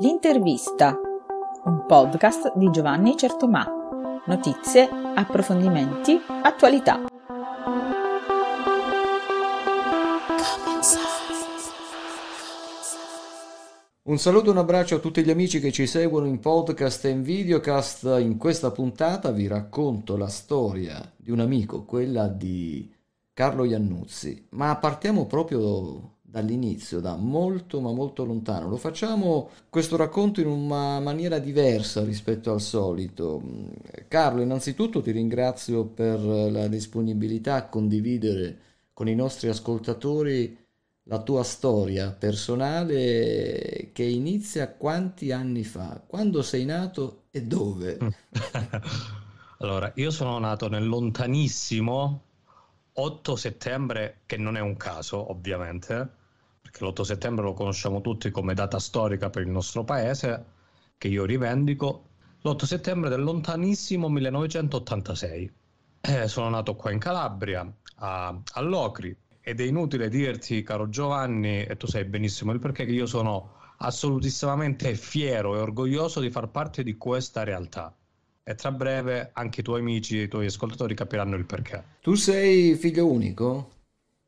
L'intervista, un podcast di Giovanni Certomà. Notizie, approfondimenti, attualità. Un saluto e un abbraccio a tutti gli amici che ci seguono in podcast e in videocast. In questa puntata vi racconto la storia di un amico, quella di Carlo Iannuzzi. Ma partiamo proprio dall'inizio, da molto ma molto lontano. Lo facciamo questo racconto in una maniera diversa rispetto al solito. Carlo, innanzitutto ti ringrazio per la disponibilità a condividere con i nostri ascoltatori la tua storia personale che inizia quanti anni fa? Quando sei nato e dove? allora, io sono nato nel lontanissimo 8 settembre, che non è un caso ovviamente, perché l'8 settembre lo conosciamo tutti come data storica per il nostro paese, che io rivendico, l'8 settembre del lontanissimo 1986. Eh, sono nato qua in Calabria, a, a Locri, ed è inutile dirti, caro Giovanni, e tu sai benissimo il perché, che io sono assolutissimamente fiero e orgoglioso di far parte di questa realtà. E tra breve anche i tuoi amici e i tuoi ascoltatori capiranno il perché. Tu sei figlio unico?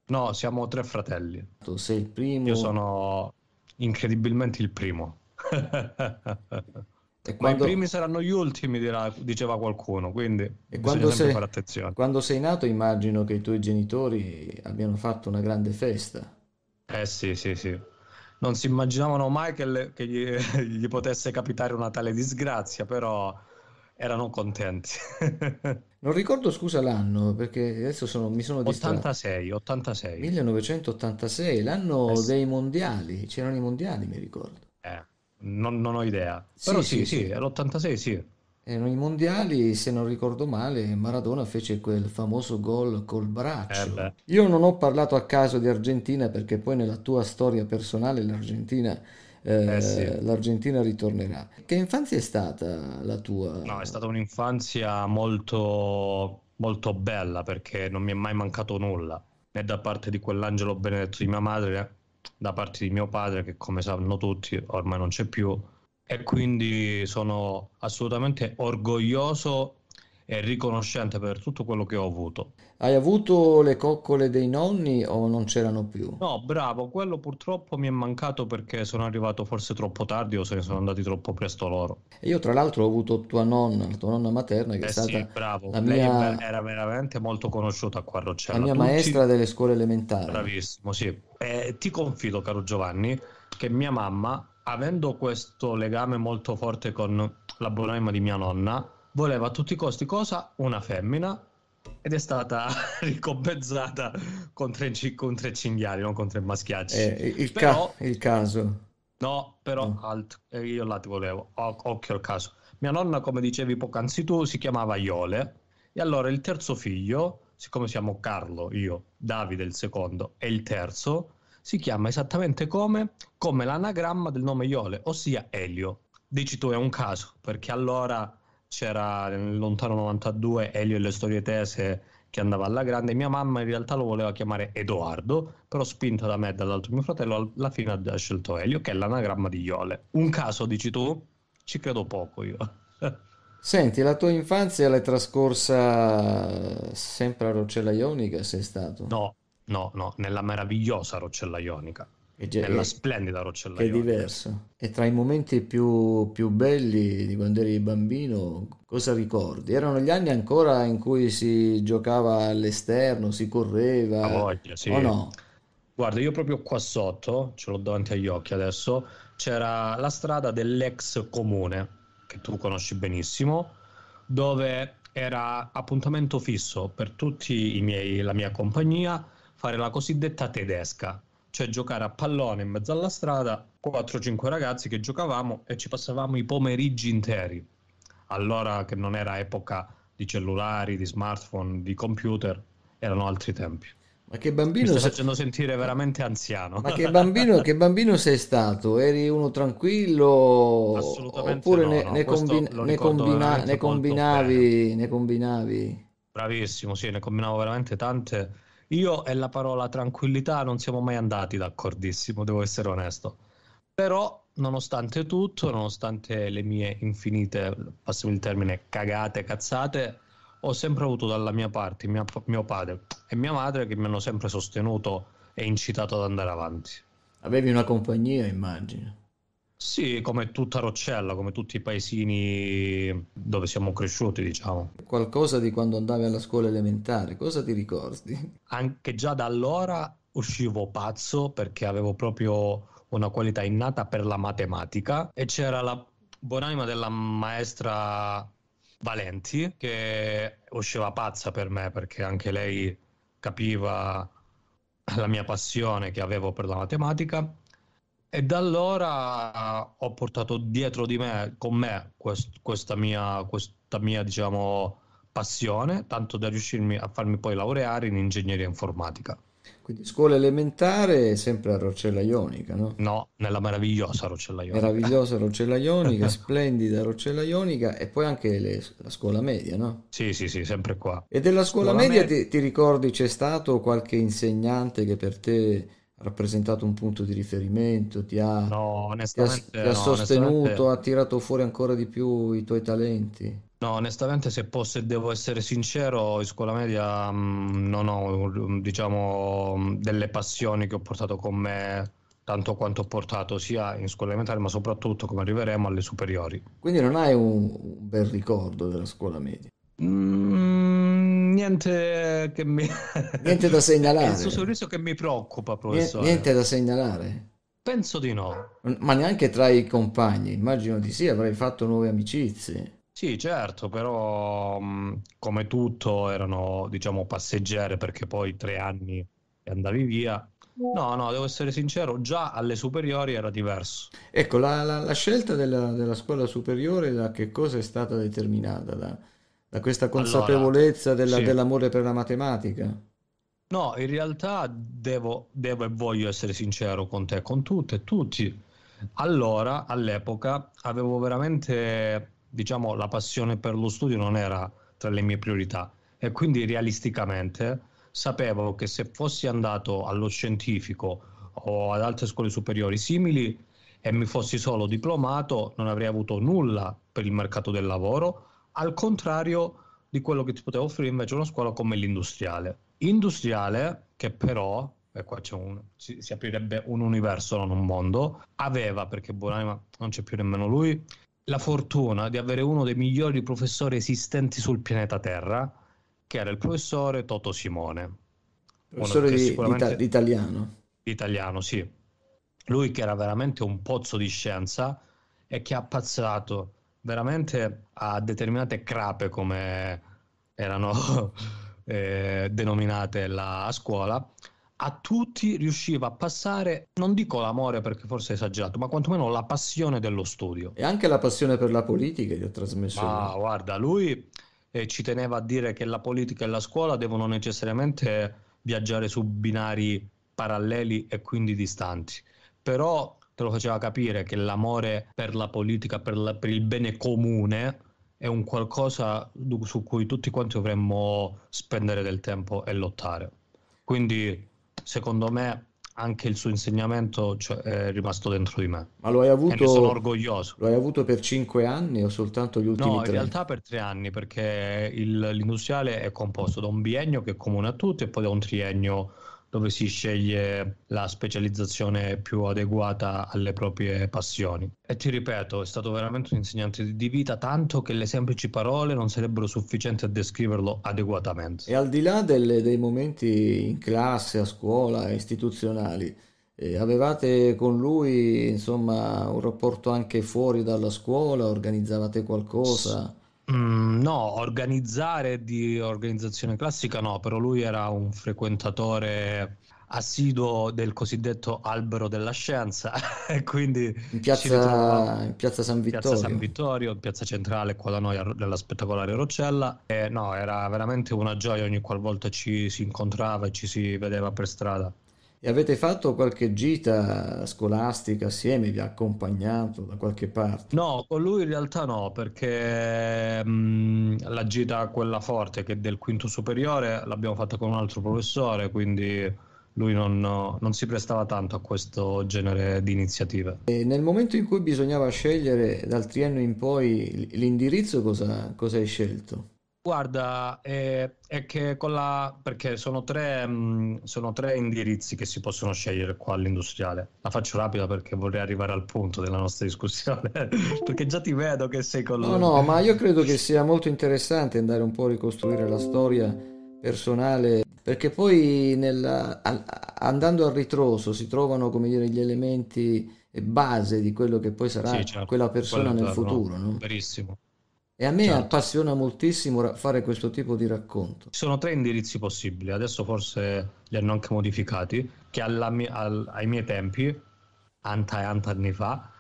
No, siamo tre fratelli. Tu sei il primo? Io sono incredibilmente il primo. Quando... Ma i primi saranno gli ultimi, dirà, diceva qualcuno, quindi e quando sei, fare attenzione. Quando sei nato immagino che i tuoi genitori abbiano fatto una grande festa. Eh sì, sì, sì. Non si immaginavano mai che, le, che gli, gli, potesse capitare una tale disgrazia, però erano contenti. non ricordo, scusa, l'anno, perché adesso sono, mi sono distratto. 86, 86. 1986, l'anno eh sì. dei mondiali. C'erano i mondiali, mi ricordo. Eh. Non, non ho idea. Però sì, sì, sì, sì, l'86 sì. Erano i mondiali, se non ricordo male, Maradona fece quel famoso gol col braccio. Eh Io non ho parlato a caso di Argentina perché poi nella tua storia personale l'Argentina, eh, eh sì. l'Argentina ritornerà. Che infanzia è stata la tua? No, è stata un'infanzia molto, molto bella perché non mi è mai mancato nulla, né da parte di quell'angelo benedetto di mia madre da parte di mio padre che come sanno tutti ormai non c'è più e quindi sono assolutamente orgoglioso e riconoscente per tutto quello che ho avuto. Hai avuto le coccole dei nonni o non c'erano più? No, bravo, quello purtroppo mi è mancato perché sono arrivato forse troppo tardi o se ne sono andati troppo presto loro. Io tra l'altro ho avuto tua nonna, la tua nonna materna che eh è stata sì, bravo. la mia... Lei era veramente molto conosciuta qua a Roccella. La mia Tutti... maestra delle scuole elementari. Bravissimo, sì. E ti confido, caro Giovanni, che mia mamma, avendo questo legame molto forte con la buonanima di mia nonna, voleva a tutti i costi cosa? Una femmina ed è stata ricompensata con tre, con tre cinghiali, non con tre maschiacci. Eh, il, però, ca- il, caso. No, però oh. alt, eh, io là ti volevo, occhio al caso. Mia nonna, come dicevi poc'anzi tu, si chiamava Iole e allora il terzo figlio, siccome siamo Carlo, io, Davide il secondo e il terzo, si chiama esattamente come, come l'anagramma del nome Iole, ossia Elio. Dici tu è un caso, perché allora c'era nel lontano 92 Elio e le storie tese che andava alla grande. Mia mamma in realtà lo voleva chiamare Edoardo, però spinta da me e dall'altro mio fratello, alla fine ha scelto Elio, che è l'anagramma di Iole. Un caso, dici tu? Ci credo poco io. Senti, la tua infanzia l'hai trascorsa sempre a Roccella Ionica, sei stato? No, no, no, nella meravigliosa Roccella Ionica. Ge- nella splendida Roccella è diverso. E tra i momenti più, più, belli di quando eri bambino, cosa ricordi? Erano gli anni ancora in cui si giocava all'esterno, si correva? A voglia, sì. O no? Guarda, io proprio qua sotto, ce l'ho davanti agli occhi adesso, c'era la strada dell'ex comune, che tu conosci benissimo, dove era appuntamento fisso per tutti i miei, la mia compagnia fare la cosiddetta tedesca, cioè giocare a pallone in mezzo alla strada, 4-5 ragazzi che giocavamo e ci passavamo i pomeriggi interi. Allora che non era epoca di cellulari, di smartphone, di computer, erano altri tempi. Ma che bambino Mi stai facendo sentire veramente anziano. Ma che bambino, che bambino sei stato? Eri uno tranquillo? Assolutamente oppure no, ne, no. ne, combin- ne, combina- ne combinavi, ne combinavi? Bravissimo, sì, ne combinavo veramente tante io e la parola tranquillità non siamo mai andati d'accordissimo, devo essere onesto. Però, nonostante tutto, nonostante le mie infinite, passami il termine, cagate, cazzate, ho sempre avuto dalla mia parte mio, mio padre e mia madre che mi hanno sempre sostenuto e incitato ad andare avanti. Avevi una compagnia, immagino. Sì, come tutta Roccella, come tutti i paesini dove siamo cresciuti, diciamo. Qualcosa di quando andavi alla scuola elementare, cosa ti ricordi? Anche già da allora uscivo pazzo perché avevo proprio una qualità innata per la matematica e c'era la buonanima della maestra Valenti che usciva pazza per me perché anche lei capiva la mia passione che avevo per la matematica e da allora ho portato dietro di me, con me, quest, questa mia, questa mia, diciamo, passione, tanto da riuscirmi a farmi poi laureare in ingegneria informatica. Quindi scuola elementare sempre a Roccella Ionica, no? No, nella meravigliosa Roccella Ionica. Meravigliosa Roccella Ionica, splendida Roccella Ionica e poi anche le, la scuola media, no? Sì, sì, sì, sempre qua. E della scuola, scuola media me... ti, ti ricordi c'è stato qualche insegnante che per te rappresentato un punto di riferimento, ti ha, no, ti ha, ti ha no, sostenuto, ha tirato fuori ancora di più i tuoi talenti? No, onestamente, se posso e devo essere sincero, in scuola media mh, mm, non ho, diciamo, delle passioni che ho portato con me tanto quanto ho portato sia in scuola elementare, ma soprattutto, come arriveremo, alle superiori. Quindi non hai un, un bel ricordo della scuola media? Mm, niente che mi... Niente da segnalare. È il sorriso che mi preoccupa, professore. Niente da segnalare? Penso di no. Ma neanche tra i compagni, immagino di sì, avrai fatto nuove amicizie. Sì, certo, però mm, come tutto erano, diciamo, passeggere perché poi tre anni e andavi via. No, no, devo essere sincero, già alle superiori era diverso. Ecco, la, la, la scelta della, della, scuola superiore da che cosa è stata determinata? Da, da questa consapevolezza allora, della, sì. dell'amore per la matematica? No, in realtà devo, devo e voglio essere sincero con te, con tutte e tutti. Allora, all'epoca, avevo veramente, diciamo, la passione per lo studio non era tra le mie priorità e quindi realisticamente sapevo che se fossi andato allo scientifico o ad altre scuole superiori simili e mi fossi solo diplomato, non avrei avuto nulla per il mercato del lavoro al contrario di quello che ti poteva offrire invece una scuola come l'industriale. Industriale, che però, e qua un, si, si, aprirebbe un universo, non un mondo, aveva, perché Buonanima non c'è più nemmeno lui, la fortuna di avere uno dei migliori professori esistenti sul pianeta Terra, che era il professore Toto Simone. Professore di, sicuramente... di italiano. Italiano, sì. Lui che era veramente un pozzo di scienza e che ha pazzato veramente a determinate crape come erano eh, denominate la, a scuola, a tutti riusciva a passare, non dico l'amore perché forse è esagerato, ma quantomeno la passione dello studio. E anche la passione per la politica che ho trasmesso. Io. guarda, lui eh, ci teneva a dire che la politica e la scuola devono necessariamente viaggiare su binari paralleli e quindi distanti. Però te lo faceva capire che l'amore per la politica, per, la, per il bene comune, è un qualcosa su cui tutti quanti dovremmo spendere del tempo e lottare. Quindi, secondo me, anche il suo insegnamento cioè, è rimasto dentro di me. Ma lo hai avuto? E ne sono orgoglioso. Lo hai avuto per cinque anni o soltanto gli ultimi no, tre? No, in realtà per tre anni, perché il, l'industriale è composto da un biennio che è comune a tutti e poi da un triennio dove si sceglie la specializzazione più adeguata alle proprie passioni. E ti ripeto, è stato veramente un insegnante di vita, tanto che le semplici parole non sarebbero sufficienti a descriverlo adeguatamente. E al di là delle, dei momenti in classe, a scuola, istituzionali, eh, avevate con lui insomma un rapporto anche fuori dalla scuola? Organizzavate qualcosa? Mm, no, organizzare di organizzazione classica no, però lui era un frequentatore assiduo del cosiddetto albero della scienza e quindi in piazza, in piazza San Vittorio. Piazza San Vittorio, piazza centrale qua da noi della spettacolare Roccella e no, era veramente una gioia ogni qualvolta ci si incontrava e ci si vedeva per strada. E avete fatto qualche gita scolastica assieme? Vi ha accompagnato da qualche parte? No, con lui in realtà no, perché mh, la gita quella forte che è del quinto superiore l'abbiamo fatta con un altro professore, quindi lui non, non si prestava tanto a questo genere di iniziative. E nel momento in cui bisognava scegliere dal triennio in poi l'indirizzo, cosa, cosa hai scelto? Guarda, è, è, che con la... perché sono tre, mh, sono tre indirizzi che si possono scegliere qua all'industriale. La faccio rapida perché vorrei arrivare al punto della nostra discussione, perché già ti vedo che sei con No, no, ma io credo che sia molto interessante andare un po' a ricostruire la storia personale, perché poi nella, andando a ritroso si trovano, come dire, gli elementi base di quello che poi sarà sì, certo. quella persona nel futuro, no? Verissimo. E a me certo. appassiona moltissimo fare questo tipo di racconto. Ci sono tre indirizzi possibili, adesso forse li hanno anche modificati, che mia, al, ai miei tempi, anta e anta anni fa,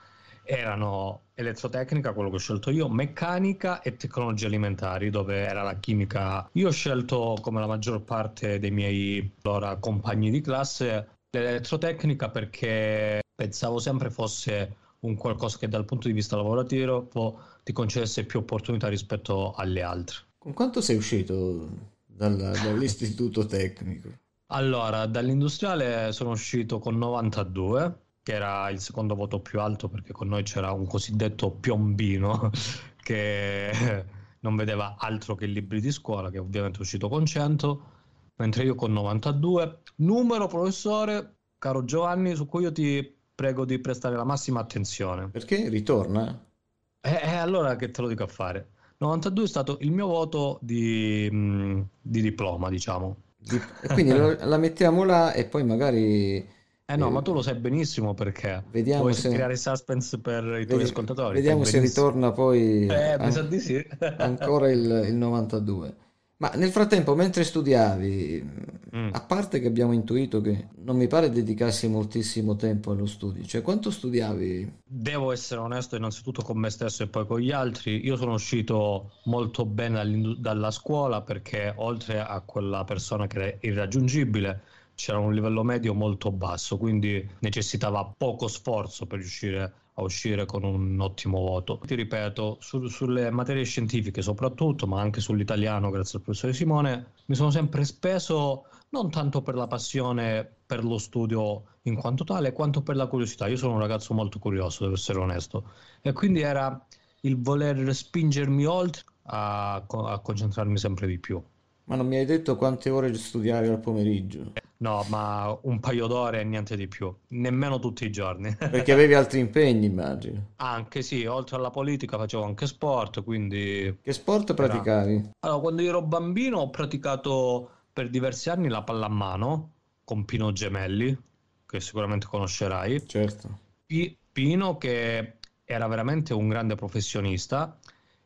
erano elettrotecnica, quello che ho scelto io, meccanica e tecnologie alimentari, dove era la chimica. Io ho scelto, come la maggior parte dei miei allora, compagni di classe, l'elettrotecnica perché pensavo sempre fosse un qualcosa che dal punto di vista lavorativo ti concedesse più opportunità rispetto alle altre. Con quanto sei uscito dal, dall'istituto tecnico? Allora, dall'industriale sono uscito con 92, che era il secondo voto più alto perché con noi c'era un cosiddetto piombino che non vedeva altro che i libri di scuola, che ovviamente è uscito con 100, mentre io con 92. Numero, professore, caro Giovanni, su cui io ti prego di prestare la massima attenzione. Perché ritorna? Eh, eh, allora che te lo dico a fare. 92 è stato il mio voto di, mh, di diploma, diciamo. Di, quindi la mettiamo là e poi magari... Eh no, eh, ma tu lo sai benissimo perché vediamo vuoi se... creare suspense per i tuoi Vedi... ascoltatori. Vediamo se ritorna poi eh, an... sì. ancora il, il 92. Ma nel frattempo, mentre studiavi, mm. a parte che abbiamo intuito che non mi pare dedicassi moltissimo tempo allo studio, cioè quanto studiavi? Devo essere onesto innanzitutto con me stesso e poi con gli altri. Io sono uscito molto bene dalla scuola perché oltre a quella persona che era irraggiungibile, c'era un livello medio molto basso, quindi necessitava poco sforzo per riuscire a uscire con un ottimo voto. Ti ripeto, su, sulle materie scientifiche soprattutto, ma anche sull'italiano, grazie al professore Simone, mi sono sempre speso non tanto per la passione per lo studio in quanto tale, quanto per la curiosità. Io sono un ragazzo molto curioso, devo essere onesto, e quindi era il voler spingermi oltre a, a concentrarmi sempre di più. Ma non mi hai detto quante ore studiavi al pomeriggio? No, ma un paio d'ore e niente di più, nemmeno tutti i giorni. Perché avevi altri impegni, immagino. Anche sì, oltre alla politica facevo anche sport, quindi... Che sport praticavi? Allora, quando ero bambino ho praticato per diversi anni la pallamano con Pino Gemelli, che sicuramente conoscerai. Certo. Pino che era veramente un grande professionista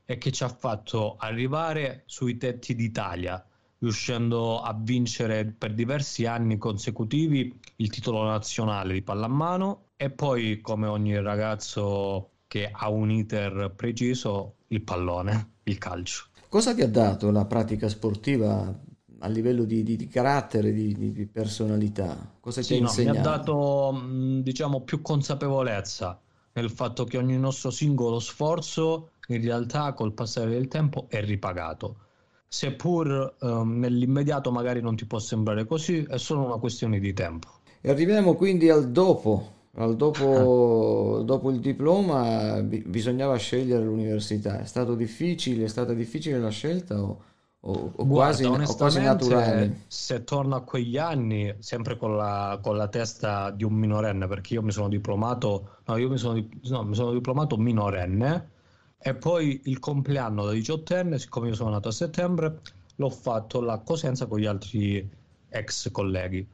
e che ci ha fatto arrivare sui tetti d'Italia riuscendo a vincere per diversi anni consecutivi il titolo nazionale di pallamano e poi, come ogni ragazzo che ha un iter preciso, il pallone, il calcio. Cosa ti ha dato la pratica sportiva a livello di, di, di carattere, di, di, personalità? Cosa sì, ti ha no, insegnato? Mi ha dato, diciamo, più consapevolezza nel fatto che ogni nostro singolo sforzo in realtà col passare del tempo è ripagato seppur um, nell'immediato magari non ti può sembrare così, è solo una questione di tempo. E arriviamo quindi al dopo. Al dopo, ah. dopo il diploma b- bisognava scegliere l'università. È stato difficile? È stata difficile la scelta o, o, o quasi, o quasi naturale? Se torno a quegli anni, sempre con la, con la, testa di un minorenne, perché io mi sono diplomato, no, io mi sono, no, mi sono diplomato minorenne e poi il compleanno da diciottenne, siccome io sono nato a settembre, l'ho fatto la cosenza con gli altri ex colleghi,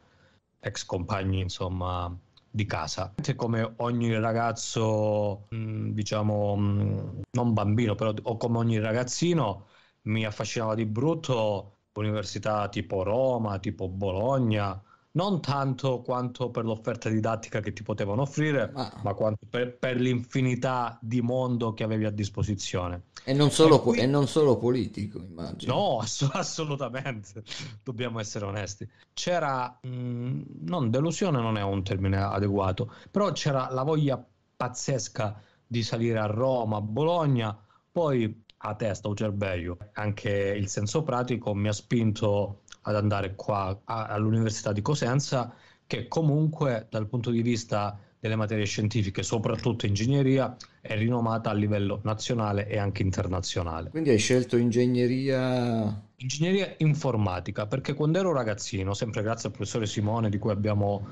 ex compagni, insomma, di casa. Come ogni ragazzo, mm, diciamo, mm, non bambino, però o come ogni ragazzino, mi affascinava di brutto università tipo Roma, tipo Bologna, non tanto quanto per l'offerta didattica che ti potevano offrire, ma, ma quanto per, per, l'infinità di mondo che avevi a disposizione. E non solo, e qui... e non solo politico, immagino. No, ass- assolutamente, dobbiamo essere onesti. C'era, mh, mm, non delusione non è un termine adeguato, però c'era la voglia pazzesca di salire a Roma, a Bologna, poi a testa o cervello. Anche il senso pratico mi ha spinto ad andare qua a, all'Università di Cosenza, che comunque dal punto di vista delle materie scientifiche, soprattutto ingegneria, è rinomata a livello nazionale e anche internazionale. Quindi hai scelto ingegneria... Ingegneria informatica, perché quando ero ragazzino, sempre grazie al professore Simone di cui abbiamo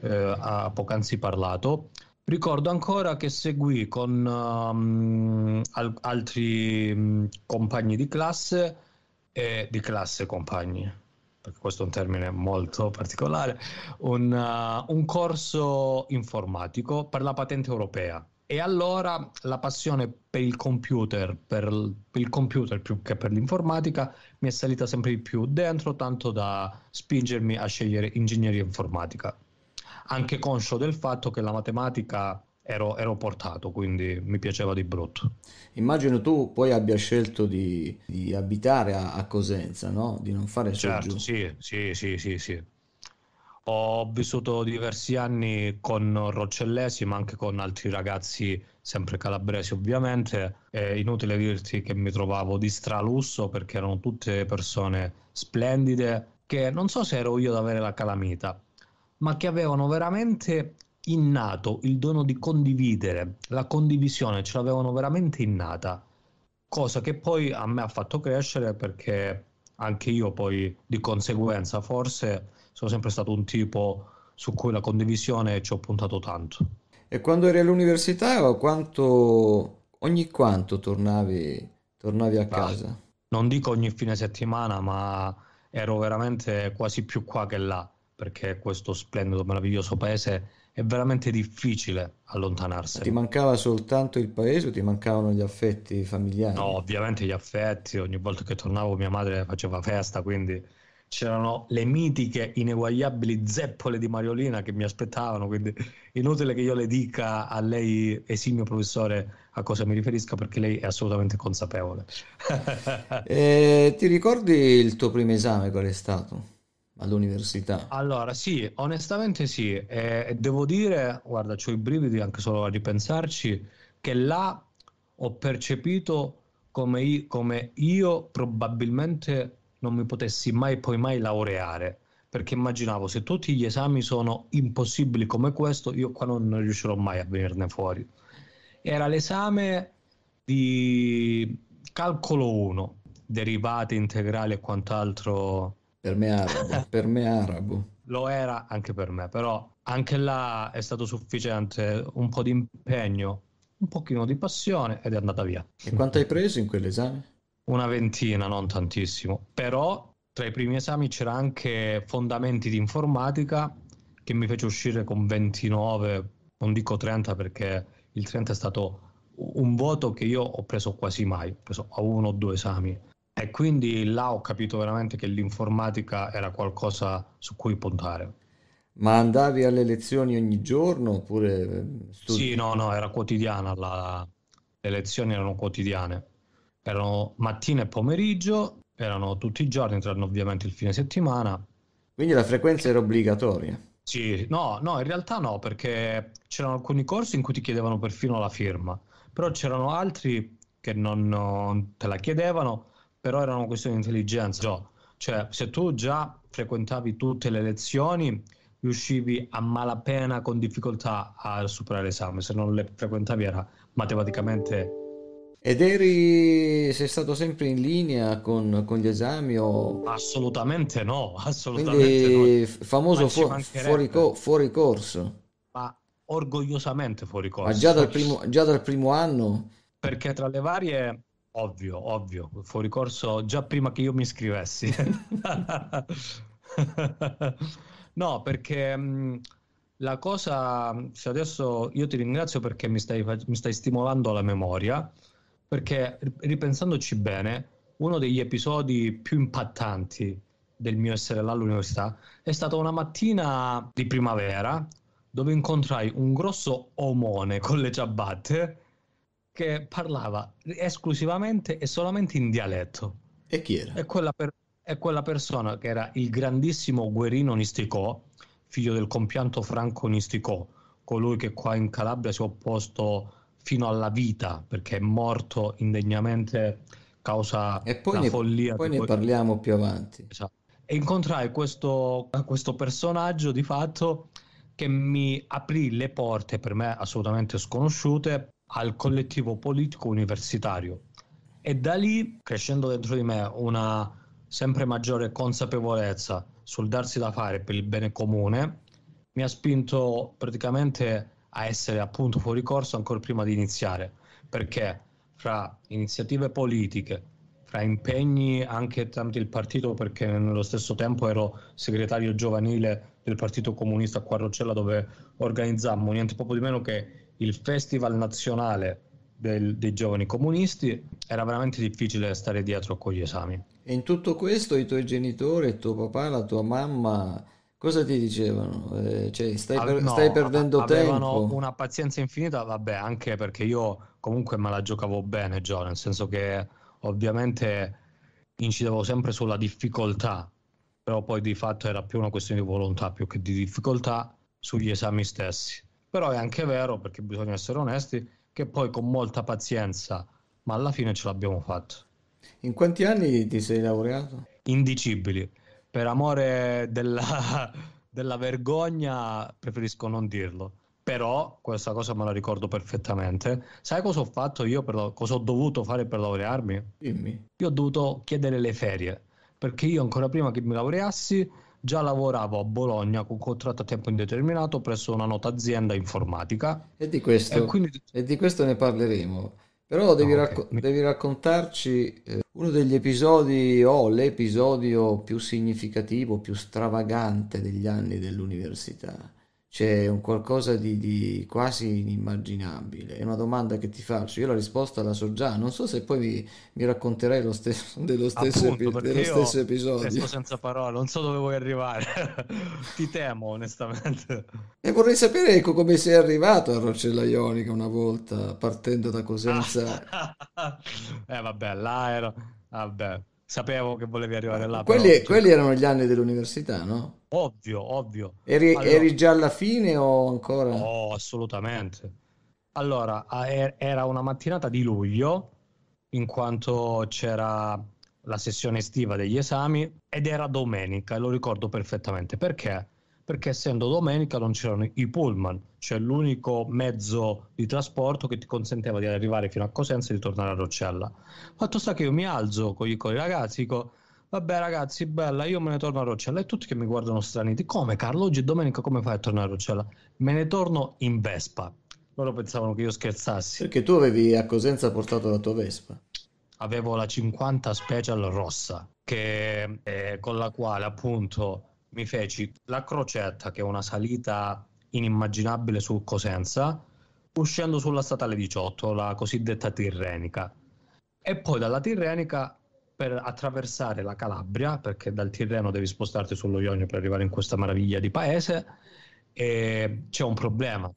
eh, poc'anzi parlato, Ricordo ancora che seguì con um, al- altri um, compagni di classe, e di classe compagni, perché questo è un termine molto particolare, un, uh, un corso informatico per la patente europea. E allora la passione per il computer, per, per il computer più che per l'informatica, mi è salita sempre di più dentro, tanto da spingermi a scegliere ingegneria informatica anche conscio del fatto che la matematica ero, ero, portato, quindi mi piaceva di brutto. Immagino tu poi abbia scelto di, di abitare a, a, Cosenza, no? Di non fare certo, sì, sì, sì, sì, sì. Ho vissuto diversi anni con Roccellesi, ma anche con altri ragazzi, sempre calabresi ovviamente. È inutile dirti che mi trovavo di stralusso perché erano tutte persone splendide, che non so se ero io ad avere la calamita, ma che avevano veramente innato il dono di condividere, la condivisione ce l'avevano veramente innata, cosa che poi a me ha fatto crescere perché anche io poi di conseguenza forse sono sempre stato un tipo su cui la condivisione ci ho puntato tanto. E quando eri all'università quanto, ogni quanto tornavi, tornavi a casa? Ah, non dico ogni fine settimana, ma ero veramente quasi più qua che là perché questo splendido, meraviglioso paese è veramente difficile allontanarsene. Ti mancava soltanto il paese o ti mancavano gli affetti familiari? No, ovviamente gli affetti, ogni volta che tornavo mia madre faceva festa, quindi c'erano le mitiche, ineguagliabili zeppole di Mariolina che mi aspettavano, quindi inutile che io le dica a lei, esimio professore, a cosa mi riferisca perché lei è assolutamente consapevole. eh, ti ricordi il tuo primo esame qual è stato? All'università? Allora, sì, onestamente sì. E devo dire, guarda, ho i brividi anche solo a ripensarci, che là ho percepito come io, come io probabilmente non mi potessi mai poi mai laureare. Perché immaginavo se tutti gli esami sono impossibili come questo, io qua non riuscirò mai a venirne fuori. Era l'esame di calcolo 1, derivate, integrali e quant'altro per me arabo, per me arabo. Lo era anche per me, però anche là è stato sufficiente un po' di impegno, un pochino di passione ed è andata via. E quanto hai preso in quell'esame? Una ventina, non tantissimo, però tra i primi esami c'era anche fondamenti di informatica che mi fece uscire con 29, non dico 30 perché il 30 è stato un voto che io ho preso quasi mai, ho preso a uno o due esami e quindi là ho capito veramente che l'informatica era qualcosa su cui puntare. Ma andavi alle lezioni ogni giorno oppure eh, studi? Sì, no, no, era quotidiana, la... le lezioni erano quotidiane, erano mattina e pomeriggio, erano tutti i giorni, tranne ovviamente il fine settimana. Quindi la frequenza era obbligatoria? Sì, no, no, in realtà no, perché c'erano alcuni corsi in cui ti chiedevano perfino la firma, però c'erano altri che non, non te la chiedevano però era una questione di intelligenza. Cioè, se tu già frequentavi tutte le lezioni, riuscivi a malapena con difficoltà a superare l'esame, se non le frequentavi era matematicamente... Ed eri, sei stato sempre in linea con, con gli esami o... Assolutamente no, assolutamente Quindi, no. famoso fu- fuori, co- fuori corso. Ma orgogliosamente fuori corso. Ma già dal primo, già dal primo anno? Perché tra le varie Ovvio, ovvio, fuori corso già prima che io mi iscrivessi. no, perché mh, mm, la cosa, se adesso io ti ringrazio perché mi stai, mi stai stimolando la memoria, perché ripensandoci bene, uno degli episodi più impattanti del mio essere là all'università è stata una mattina di primavera dove incontrai un grosso omone con le ciabatte che parlava esclusivamente e solamente in dialetto. E chi era? E quella, per- è quella persona che era il grandissimo Guerino Nisticò, figlio del compianto Franco Nisticò, colui che qua in Calabria si è opposto fino alla vita perché è morto indegnamente causa E poi la ne, follia. poi ne quel- parliamo più avanti. Esatto. E incontrai questo, questo personaggio di fatto che mi aprì le porte, per me assolutamente sconosciute, al collettivo politico universitario. E da lì, crescendo dentro di me una sempre maggiore consapevolezza sul darsi da fare per il bene comune, mi ha spinto praticamente a essere appunto fuori corso ancora prima di iniziare, perché fra iniziative politiche, fra impegni anche tramite il partito, perché nello stesso tempo ero segretario giovanile del Partito Comunista a Roccella, dove organizzammo niente poco di meno che il Festival Nazionale del- dei Giovani Comunisti, era veramente difficile stare dietro con gli esami. E in tutto questo i tuoi genitori, il tuo papà, la tua mamma, cosa ti dicevano? Eh, cioè, stai, per- no, stai perdendo a- avevano tempo. una pazienza infinita, vabbè, anche perché io comunque me la giocavo bene, Gio, nel senso che ovviamente incidevo sempre sulla difficoltà, però poi di fatto era più una questione di volontà più che di difficoltà sugli esami stessi. Però è anche vero, perché bisogna essere onesti, che poi con molta pazienza, ma alla fine ce l'abbiamo fatto. In quanti anni ti sei laureato? Indicibili. Per amore della, della vergogna preferisco non dirlo. Però questa cosa me la ricordo perfettamente. Sai cosa ho fatto io la- cosa ho dovuto fare per laurearmi? Dimmi. Io ho dovuto chiedere le ferie, perché io ancora prima che mi laureassi già lavoravo a Bologna con contratto a tempo indeterminato presso una nota azienda informatica E di e questo, quindi e di questo ne parleremo. Però devi, Ah, ok. racco- devi raccontarci eh, uno degli episodi o l'episodio più significativo, più stravagante degli anni dell'università. C'è un qualcosa di, di quasi inimmaginabile. È una domanda che ti faccio. Io la risposta la so già. Non so se poi mi, mi racconterai lo stesso, dello stesso, Appunto, epi- dello stesso episodio. resto senza parole, non so dove vuoi arrivare. Ti temo, onestamente. E vorrei sapere ecco, come sei arrivato a Roccella Ionica una volta partendo da Cosenza. Eh vabbè, là ero... Vabbè, sapevo che volevi arrivare là, però... Quelli, cioè, quelli erano gli anni dell'università, no? ovvio, ovvio. Eri, Allora, eri già alla fine o ancora? oh, assolutamente. Allora, a- e- era una mattinata di luglio, in quanto c'era la sessione estiva degli esami ed era domenica, lo ricordo perfettamente. Perché? Perché essendo domenica non c'erano i pullman, cioè l'unico mezzo di trasporto che ti consenteva di arrivare fino a Cosenza e di tornare a Roccella. Fatto sta che io mi alzo con i, con i ragazzi, dico, vabbè ragazzi, bella, io me ne torno a Roccella e tutti che mi guardano straniti, come Carlo, oggi è domenica, come fai a tornare a Roccella? Me ne torno in Vespa. Loro pensavano che io scherzassi. Perché tu avevi a Cosenza portato la tua Vespa. Avevo la 50 Special rossa, che, eh, con la quale appunto mi feci la crocetta, che è una salita inimmaginabile su Cosenza, uscendo sulla statale 18, la cosiddetta Tirrenica. E poi dalla Tirrenica per attraversare la Calabria, perché dal Tirreno devi spostarti sullo Ionio per arrivare in questa meraviglia di paese, e c'è un problema,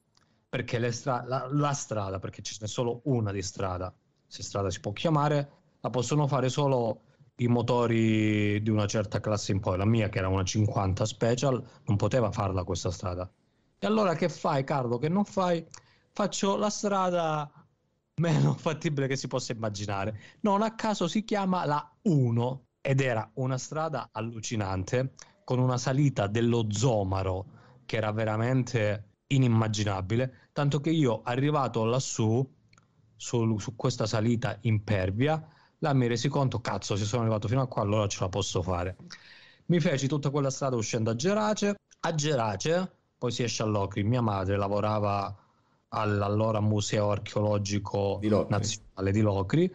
perché stra- la, la strada, perché ce n'è solo una di strada, se strada si può chiamare, la possono fare solo i motori di una certa classe in poi. La mia, che era una 50 Special, non poteva farla questa strada. E allora che fai, Carlo? Che non fai? Faccio la strada meno fattibile che si possa immaginare. Non a caso si chiama la 1 ed era una strada allucinante con una salita dello Zomaro che era veramente inimmaginabile, tanto che io arrivato lassù su, su questa salita impervia, là mi resi conto, cazzo, se sono arrivato fino a qua, allora ce la posso fare. Mi feci tutta quella strada uscendo a Gerace, a Gerace poi si esce a Locri, mia madre lavorava all'allora Museo Archeologico Di. Nazionale di Locri.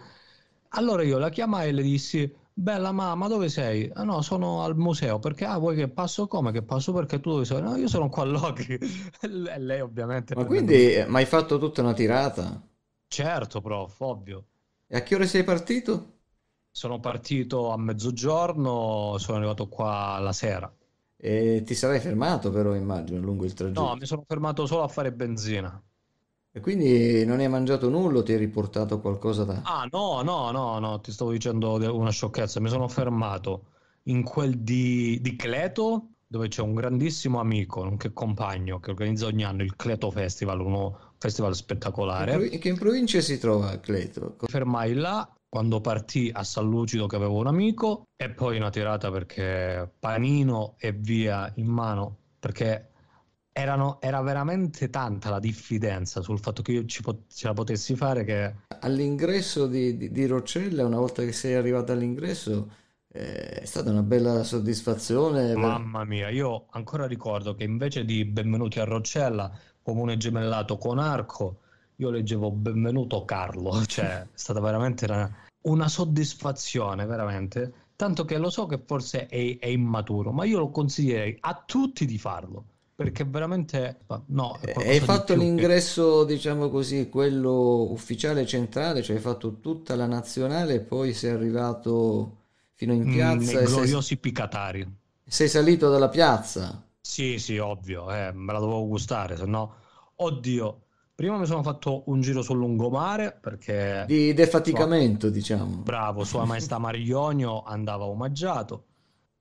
Allora io la chiamai e le dissi: Bella mamma, dove sei? "Ah, no, sono al museo perché ah, vuoi che passo come? Che passo perché tu dove sei? No, io sono qua a Locri. E lei, ovviamente, Ma quindi eh, ma hai fatto tutta una tirata? certo, prof, ovvio. E a che ore sei partito? Sono partito a mezzogiorno, sono arrivato qua la sera. E ti sarai fermato però, immagino, lungo il tragitto. No, mi sono fermato solo a fare benzina. E quindi non hai mangiato nulla ti hai riportato qualcosa da... Ah, no, no, no, no, ti stavo dicendo una sciocchezza. Mi sono fermato in quel di, di Cleto, dove c'è un grandissimo amico, nonché compagno, che organizza ogni anno il Cleto Festival, uno festival spettacolare. In che in provincia si trova Cleto? Fermai là quando partì a San Lucido che avevo un amico e poi una tirata perché panino e via in mano perché erano, era veramente tanta la diffidenza sul fatto che io ci pot- ce la potessi fare che... All'ingresso di, di, di Roccella, una volta che sei arrivato all'ingresso, eh, è stata una bella soddisfazione. Mamma mia, io ancora ricordo che invece di Benvenuti a Roccella, comune gemellato con Arco, io leggevo Benvenuto Carlo, cioè è stata veramente una, una soddisfazione, veramente. Tanto che lo so che forse è, è, immaturo, ma io lo consiglierei a tutti di farlo. Perché veramente no. Hai fatto l'ingresso, che... diciamo così, quello ufficiale centrale, cioè hai fatto tutta la nazionale e poi sei arrivato fino in mm, piazza. Mm, gloriosi sei... Picatari. Sei salito dalla piazza? Sì, sì, ovvio, eh, me la dovevo gustare, se no, oddio, Prima mi sono fatto un giro sul lungomare perché... Di defaticamento, sua... diciamo. Bravo, Sua Maestà Mariglionio andava omaggiato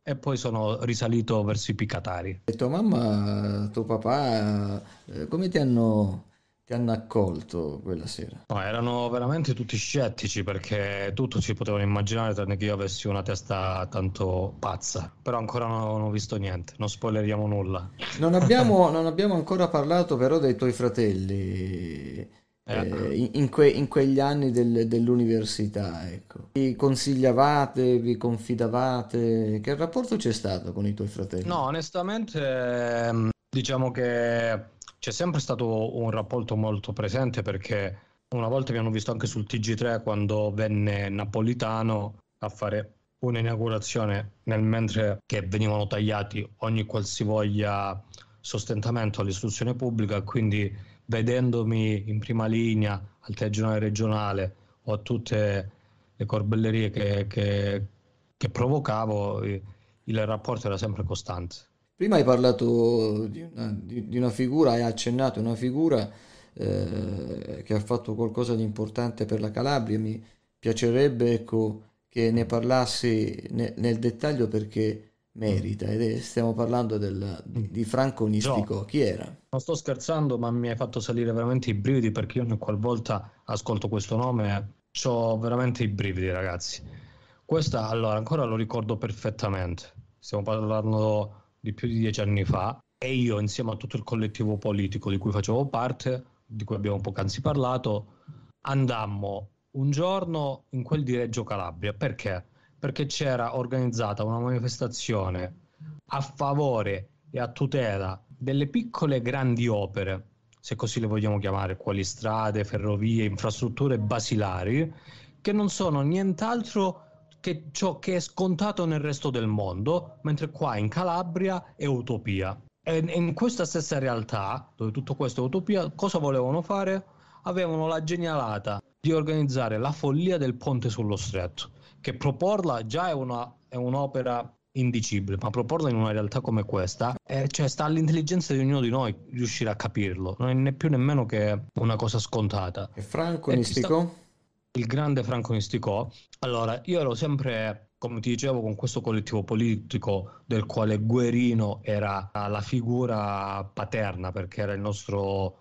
e poi sono risalito verso i Picatari. E tua mamma, tuo papà, eh, come ti hanno ti hanno accolto quella sera? No, erano veramente tutti scettici perché tutto si potevano immaginare tranne che io avessi una testa tanto pazza. Però ancora non ho visto niente, non spoileriamo nulla. Non abbiamo, non abbiamo ancora parlato però dei tuoi fratelli. Eh. Eh, in, in, que, in, quegli anni del, dell'università, ecco. Vi consigliavate, vi confidavate? Che rapporto c'è stato con i tuoi fratelli? No, onestamente, ehm, diciamo che c'è sempre stato un rapporto molto presente perché una volta mi hanno visto anche sul TG3 quando venne Napolitano a fare un'inaugurazione nel mentre che venivano tagliati ogni qualsivoglia sostentamento all'istruzione pubblica. Quindi vedendomi in prima linea al telegiornale regionale o a tutte le corbellerie che, che, che provocavo il rapporto era sempre costante Prima hai parlato di una, di, di una figura, hai accennato una figura eh, che ha fatto qualcosa di importante per la Calabria. Mi piacerebbe ecco, che ne parlassi ne, nel dettaglio perché merita. Ed è, stiamo parlando del, di, Franco Nistico. No, Chi era? Non sto scherzando, ma mi hai fatto salire veramente i brividi perché io ogni qualvolta ascolto questo nome ho veramente i brividi, ragazzi. Questa, allora, ancora lo ricordo perfettamente. Stiamo parlando di più di dieci anni fa e io insieme a tutto il collettivo politico di cui facevo parte, di cui abbiamo poc'anzi parlato, andammo un giorno in quel di Reggio Calabria. Perché? Perché c'era organizzata una manifestazione a favore e a tutela delle piccole e grandi opere, se così le vogliamo chiamare, quali strade, ferrovie, infrastrutture basilari, che non sono nient'altro che ciò che è scontato nel resto del mondo, mentre qua in Calabria è utopia. E in questa stessa realtà, dove tutto questo è utopia, cosa volevano fare? Avevano la genialata di organizzare la follia del ponte sullo stretto, che proporla già è, una, è un'opera indicibile, ma proporla in una realtà come questa, eh, cioè sta all'intelligenza di ognuno di noi riuscire a capirlo, non è né più nemmeno che una cosa scontata. E Franco Nistico? Il grande Franco Nisticò. Allora, io ero sempre, come ti dicevo, con questo collettivo politico del quale Guerino era la figura paterna perché era il nostro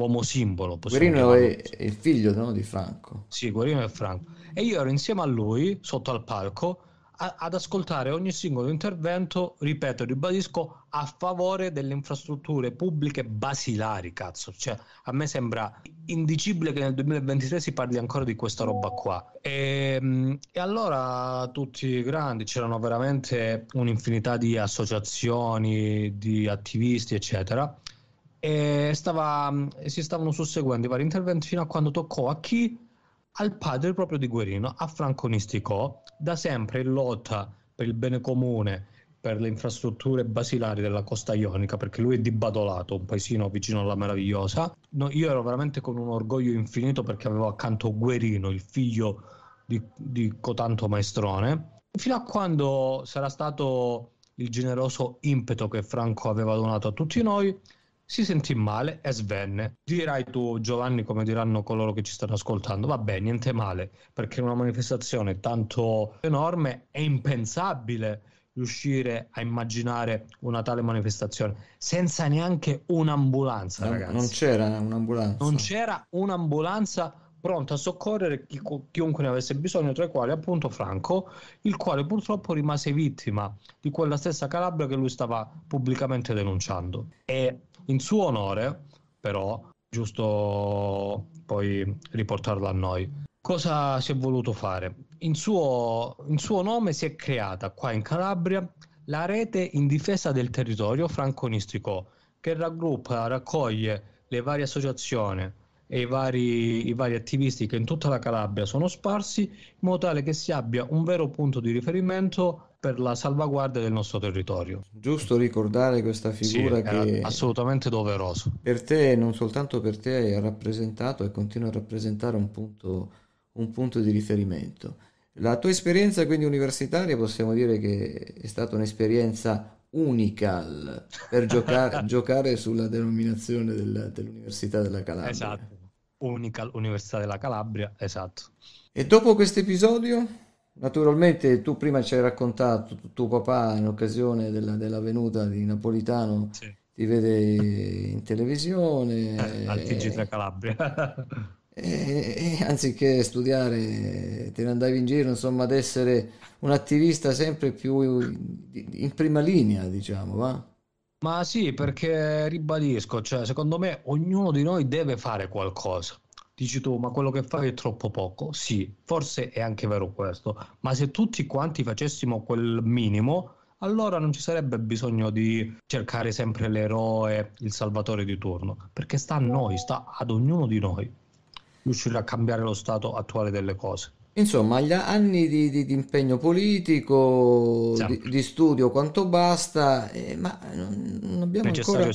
uomo simbolo. Guerino è il figlio no, di Franco. Sì, Guerino è Franco. E io ero insieme a lui sotto al palco ad ascoltare ogni singolo intervento, ripeto, ribadisco, a favore delle infrastrutture pubbliche basilari, cazzo. Cioè, a me sembra indicibile che nel 2023 si parli ancora di questa roba qua. E, ehm, e allora tutti grandi, c'erano veramente un'infinità di associazioni, di attivisti, eccetera. E stava, si stavano susseguendo i vari interventi fino a quando toccò a chi? Al padre proprio di Guerino, a Franco Nisticò, da sempre in lotta per il bene comune, per le infrastrutture basilari della costa ionica, perché lui è di Badolato, un paesino vicino alla Meravigliosa. No, io ero veramente con un orgoglio infinito perché avevo accanto Guerino, il figlio di, di cotanto maestrone, fino a quando sarà stato il generoso impeto che Franco aveva donato a tutti noi, si sentì male e svenne. Dirai tu, Giovanni, come diranno coloro che ci stanno ascoltando, vabbè, niente male, perché in una manifestazione tanto enorme è impensabile riuscire a immaginare una tale manifestazione senza neanche un'ambulanza, non, ragazzi. Non c'era un'ambulanza. Non c'era un'ambulanza pronta a soccorrere chi, chiunque ne avesse bisogno, tra i quali appunto Franco, il quale purtroppo rimase vittima di quella stessa Calabria che lui stava pubblicamente denunciando. E in suo onore, però, giusto poi riportarlo a noi, cosa si è voluto fare? In suo, in suo nome si è creata qua in Calabria la rete in difesa del territorio franconistico che raggruppa, raccoglie le varie associazioni e i vari, i vari attivisti che in tutta la Calabria sono sparsi in modo tale che si abbia un vero punto di riferimento per la salvaguardia del nostro territorio. Giusto ricordare questa figura sì, che assolutamente doveroso. Per te, non soltanto per te, ha rappresentato e continua a rappresentare un punto, un punto di riferimento. La tua esperienza quindi universitaria possiamo dire che è stata un'esperienza unica per giocare, giocare sulla denominazione del, dell'Università della Calabria. Esatto unica Università della Calabria, esatto. E dopo questo episodio, naturalmente tu prima ci hai raccontato, tuo papà in occasione della, della venuta di Napolitano sì. ti vede in televisione. Eh, al TG3 Calabria. E, e, anziché studiare te ne andavi in giro insomma ad essere un attivista sempre più in prima linea diciamo va? Ma sì, perché ribadisco, cioè, secondo me ognuno di noi deve fare qualcosa. Dici tu, ma quello che fai è troppo poco? Sì, forse è anche vero questo, ma se tutti quanti facessimo quel minimo, allora non ci sarebbe bisogno di cercare sempre l'eroe, il salvatore di turno, perché sta a noi, sta ad ognuno di noi riuscire a cambiare lo stato attuale delle cose. Insomma, gli anni di, di, di impegno politico, di, di, studio quanto basta, eh, ma non, non, abbiamo ancora,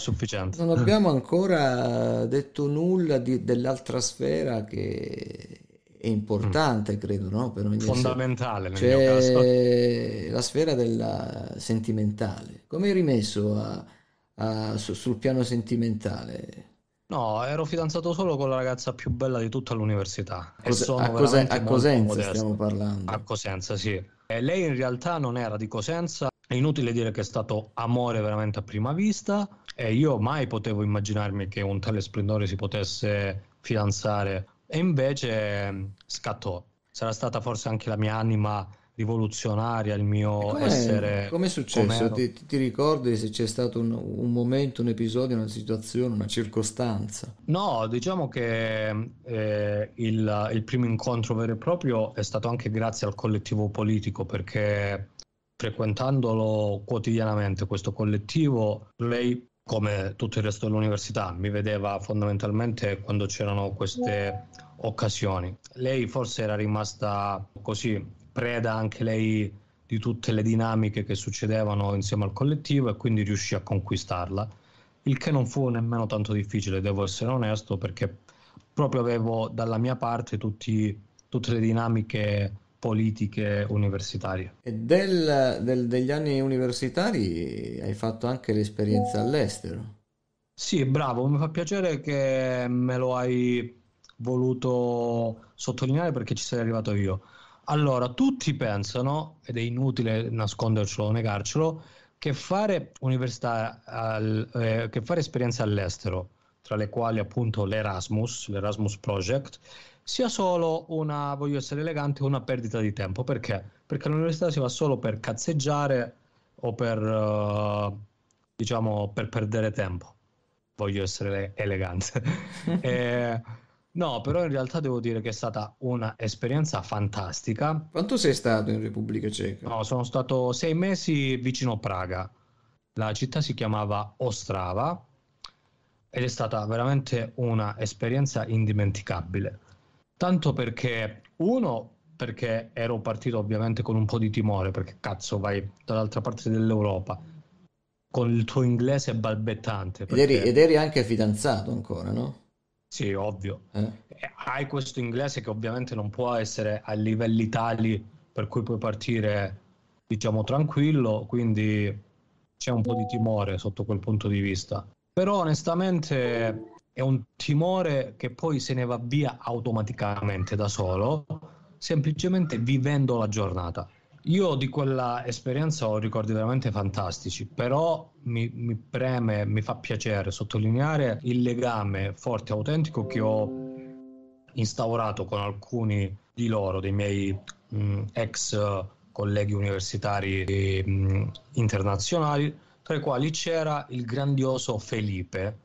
non, abbiamo ancora, detto nulla dell'altra sfera che è importante, mm. credo, no? Per ogni Fondamentale nel C'è mio caso. la sfera della sentimentale. Come hai rimesso a, a, sul piano sentimentale? No, ero fidanzato solo con la ragazza più bella di tutta l'università. Cos- a, Cose- a Cosenza stiamo parlando. A Cosenza, sì. E lei in realtà non era di Cosenza. È inutile dire che è stato amore veramente a prima vista. E io mai potevo immaginarmi che un tale splendore si potesse fidanzare. E invece scattò. Sarà stata forse anche la mia anima rivoluzionaria il mio com'è, essere. Come è successo? Ti, ti, ricordi se c'è stato un, un, momento, un episodio, una situazione, una circostanza? No, diciamo che eh, il, il primo incontro vero e proprio è stato anche grazie al collettivo politico perché frequentandolo quotidianamente questo collettivo, lei come tutto il resto dell'università mi vedeva fondamentalmente quando c'erano queste occasioni. Lei forse era rimasta così preda anche lei di tutte le dinamiche che succedevano insieme al collettivo e quindi riuscì a conquistarla, il che non fu nemmeno tanto difficile, devo essere onesto, perché proprio avevo dalla mia parte tutti, tutte le dinamiche politiche universitarie. E del, del, degli anni universitari hai fatto anche l'esperienza all'estero? Sì, bravo, mi fa piacere che me lo hai voluto sottolineare perché ci sei arrivato io. Allora, tutti pensano, ed è inutile nascondercelo o negarcelo, che fare università, al, eh, che fare esperienze all'estero, tra le quali appunto l'Erasmus, l'Erasmus Project, sia solo una, voglio essere elegante, una perdita di tempo. Perché? Perché all'università si va solo per cazzeggiare o per, uh, diciamo, per perdere tempo. Voglio essere elegante. e, No, però in realtà devo dire che è stata un'esperienza fantastica. Quanto sei stato in Repubblica Ceca? No, sono stato sei mesi vicino Praga. La città si chiamava Ostrava ed è stata veramente un'esperienza indimenticabile. Tanto perché, uno, perché ero partito ovviamente con un po' di timore, perché cazzo vai dall'altra parte dell'Europa con il tuo inglese balbettante. Perché... Ed, eri, ed eri anche fidanzato ancora, no? Sì, ovvio. Eh. hai questo inglese che ovviamente non può essere a livelli tali per cui puoi partire, diciamo, tranquillo, quindi c'è un po' di timore sotto quel punto di vista. Però onestamente è un timore che poi se ne va via automaticamente da solo, semplicemente vivendo la giornata. Io di quella esperienza ho ricordi veramente fantastici, però mi, mi preme, mi fa piacere sottolineare il legame forte e autentico che ho instaurato con alcuni di loro, dei miei mh, ex colleghi universitari mh, internazionali, tra i quali c'era il grandioso Felipe,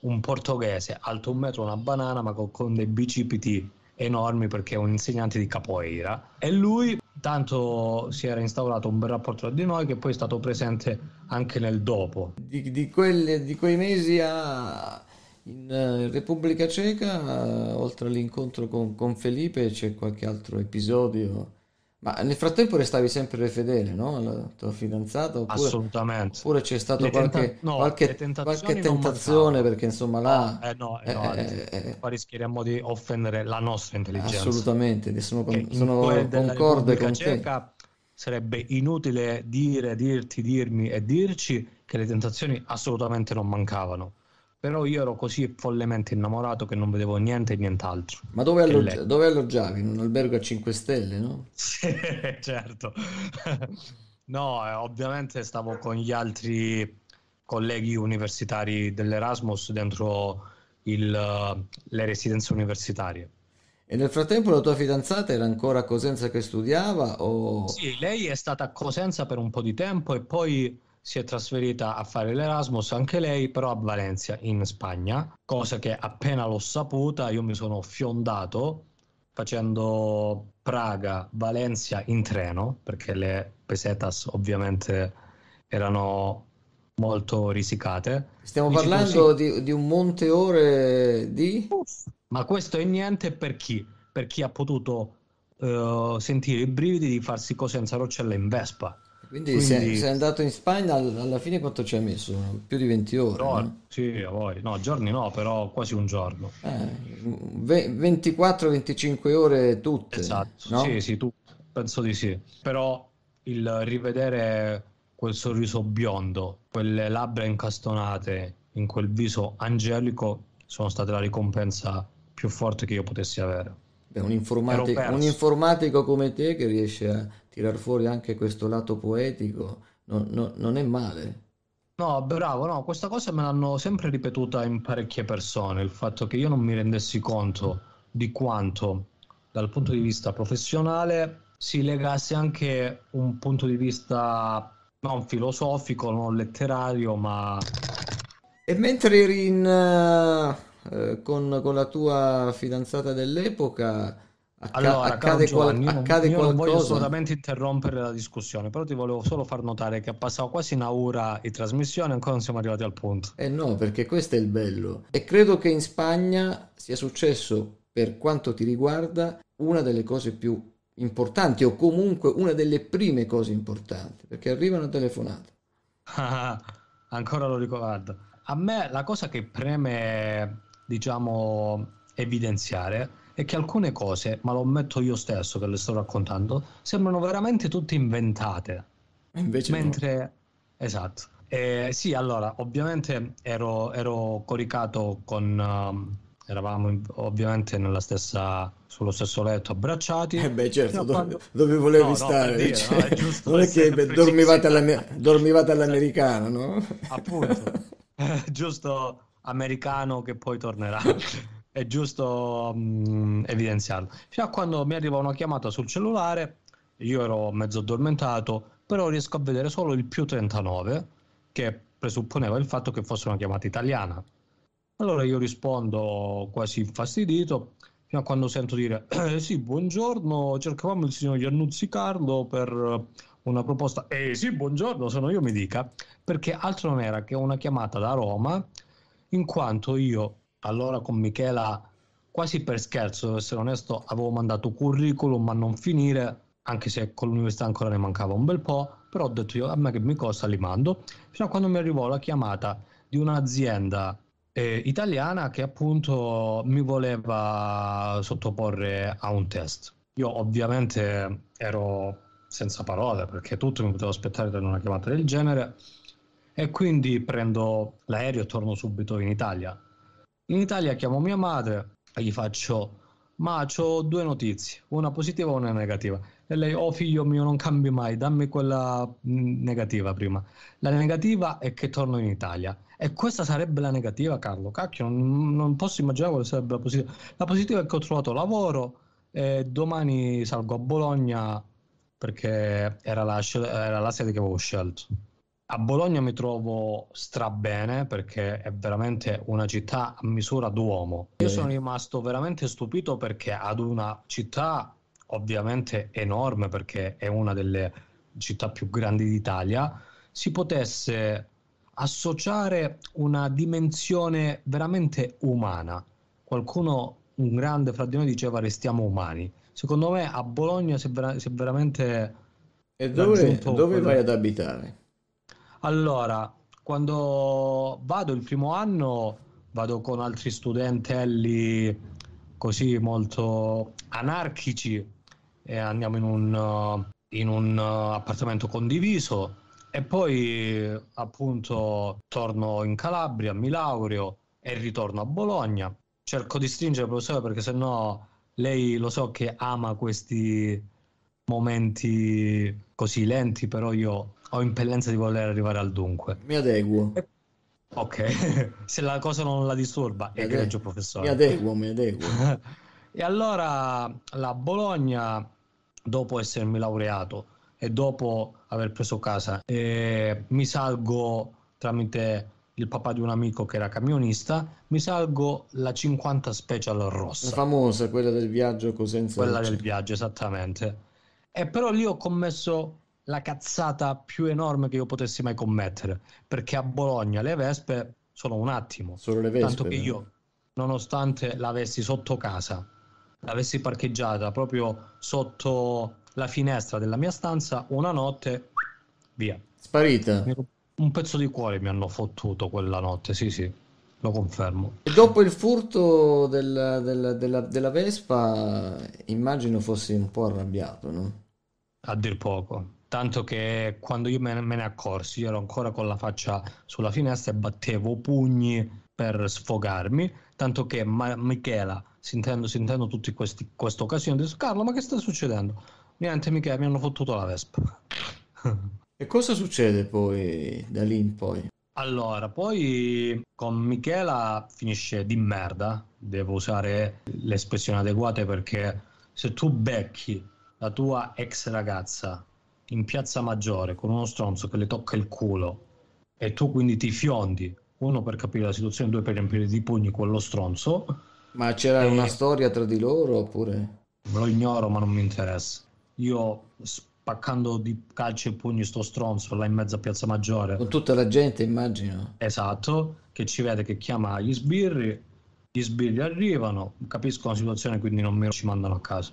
un portoghese alto un metro una banana ma con, con dei bicipiti enormi perché è un insegnante di capoeira. E lui tanto si era instaurato un bel rapporto tra di noi che poi è stato presente anche nel dopo. Di, di, quelle, di quei mesi a, in uh, Repubblica Ceca, uh, oltre all'incontro con, con Felipe, c'è qualche altro episodio ma nel frattempo restavi sempre fedele, no? Alla tua fidanzata? Oppure, Assolutamente. Oppure c'è stata qualche, no, qualche, qualche, tentazione perché insomma là... No, eh, no, eh, no eh, eh, poi rischieremmo di offendere la nostra intelligenza. Assolutamente, sono, con, sono concorde con Ceca te. Sarebbe inutile dire, dirti, dirmi e dirci che le tentazioni assolutamente non mancavano però io ero così follemente innamorato che non vedevo niente e nient'altro. Ma dove, alloggi- dove alloggiavi? In un albergo a 5 stelle, no? sì, certo. no, eh, ovviamente stavo con gli altri colleghi universitari dell'Erasmus dentro il, le residenze universitarie. E nel frattempo la tua fidanzata era ancora a Cosenza che studiava? O... Sì, lei è stata a Cosenza per un po' di tempo e poi si è trasferita a fare l'Erasmus anche lei, però a Valencia in Spagna, cosa che appena l'ho saputa io mi sono fiondato facendo Praga, Valencia in treno, perché le pesetas ovviamente erano molto risicate. Stiamo mi parlando di, di, un monte ore di... Ma questo è niente per chi? Per chi ha potuto uh, sentire i brividi di farsi Cosenza Roccella in Vespa. Quindi, Quindi... Sei, sei, andato in Spagna alla fine quanto ci hai messo? Più di 20 ore? No, no? Sì, a voi. No, giorni no, però quasi un giorno. Eh, 24-25 ore tutte. Esatto, no? sì, sì, tu, penso di sì. Però il rivedere quel sorriso biondo, quelle labbra incastonate in quel viso angelico sono state la ricompensa più forte che io potessi avere. Beh, un, informatico, un informatico come te che riesce a tirar fuori anche questo lato poetico non, non, non è male. No, bravo, no, questa cosa me l'hanno sempre ripetuta in parecchie persone, il fatto che io non mi rendessi conto di quanto dal punto di vista professionale si legasse anche un punto di vista non filosofico, non letterario, ma... E mentre eri in, uh, con, con la tua fidanzata dell'epoca, Acca- allora, accade, Giovanni, qual- accade io qualcosa. non voglio assolutamente interrompere la discussione, però ti volevo solo far notare che ha passato quasi un'ora di trasmissione e ancora non siamo arrivati al punto. Eh no, perché questo è il bello. E credo che in Spagna sia successo, per quanto ti riguarda, una delle cose più importanti o comunque una delle prime cose importanti, perché arrivano telefonate. ancora lo ricordo. A me la cosa che preme, diciamo, evidenziare è che alcune cose, ma lo ammetto io stesso che le sto raccontando, sembrano veramente tutte inventate. Invece Mentre... No. Esatto. Eh, sì, allora, ovviamente ero, ero coricato con... Um, eravamo ovviamente nella stessa, sullo stesso letto abbracciati. Eh beh, certo, dove, quando... dove volevi no, stare? No, dire, cioè, no, è non è che beh, dormivate, all'amer- dormivate all'americano, no? Appunto, giusto americano che poi tornerà è giusto um, evidenziarlo. Fino a quando mi arriva una chiamata sul cellulare, io ero mezzo addormentato, però riesco a vedere solo il più 39, che presupponeva il fatto che fosse una chiamata italiana. Allora io rispondo quasi infastidito, fino a quando sento dire, eh, sì, buongiorno, cercavamo il signor Iannuzzi Carlo per una proposta, eh sì, buongiorno, sono io, mi dica, perché altro non era che una chiamata da Roma, in quanto io allora con Michela, quasi per scherzo, devo essere onesto, avevo mandato curriculum a non finire, anche se con l'università ancora ne mancava un bel po', però ho detto io a me che mi costa li mando, fino a quando mi arrivò la chiamata di un'azienda eh, italiana che appunto mi voleva sottoporre a un test. Io ovviamente ero senza parole perché tutto mi potevo aspettare da una chiamata del genere e quindi prendo l'aereo e torno subito in Italia. In Italia chiamo mia madre e gli faccio ma ho due notizie, una positiva e una negativa. E lei, oh figlio mio, non cambi mai, dammi quella mm, negativa prima. La negativa è che torno in Italia. E questa sarebbe la negativa, Carlo. Cacchio, non, non posso immaginare quale sarebbe la positiva. La positiva è che ho trovato lavoro e domani salgo a Bologna perché era la, era la sede che avevo scelto. A Bologna mi trovo strabene perché è veramente una città a misura d'uomo. Io sono rimasto veramente stupito perché ad una città ovviamente enorme perché è una delle città più grandi d'Italia si potesse associare una dimensione veramente umana. Qualcuno, un grande fra di noi diceva restiamo umani. Secondo me a Bologna si è, vera- si è veramente... E dove, dove vai ad abitare? Allora, quando vado il primo anno vado con altri studentelli così molto anarchici e andiamo in un, in un appartamento condiviso e poi appunto torno in Calabria, mi laureo e ritorno a Bologna. Cerco di stringere il professore perché sennò lei lo so che ama questi momenti così lenti, però io ho impellenza di voler arrivare al dunque. Mi adeguo. E... Ok, se la cosa non la disturba, è egregio professore. Mi adeguo, mi adeguo. e allora la Bologna, dopo essermi laureato e dopo aver preso casa, eh, mi salgo tramite il papà di un amico che era camionista, mi salgo la 50 Special rossa. La famosa, quella del viaggio Cosenza. Quella del viaggio, esattamente. E però lì ho commesso la cazzata più enorme che io potessi mai commettere, perché a Bologna le vespe sono un attimo. Solo le vespe. Tanto che io, nonostante l'avessi sotto casa, l'avessi parcheggiata proprio sotto la finestra della mia stanza, una notte, via. Sparita. Un pezzo di cuore mi hanno fottuto quella notte, sì sì, lo confermo. E dopo il furto del, del, della, della Vespa, immagino fossi un po' arrabbiato, no? A dir poco tanto che quando io me ne, accorsi io ero ancora con la faccia sulla finestra e battevo pugni per sfogarmi, tanto che Ma- Michela, sentendo, sentendo tutte queste occasioni, disse Carlo ma che sta succedendo? Niente Michela, mi hanno fottuto la Vespa. e cosa succede poi da lì in poi? Allora, poi con Michela finisce di merda, devo usare le espressioni adeguate perché se tu becchi la tua ex ragazza in piazza Maggiore con uno stronzo che le tocca il culo e tu quindi ti fiondi, uno per capire la situazione, due per riempire di pugni quello stronzo. Ma c'era e... una storia tra di loro oppure? Lo ignoro, ma non mi interessa. Io spaccando di calcio e pugni sto stronzo là in mezzo a Piazza Maggiore. Con tutta la gente, immagino. Esatto, che ci vede che chiama gli sbirri, gli sbirri arrivano, capisco la situazione, quindi non mi ci mandano a casa.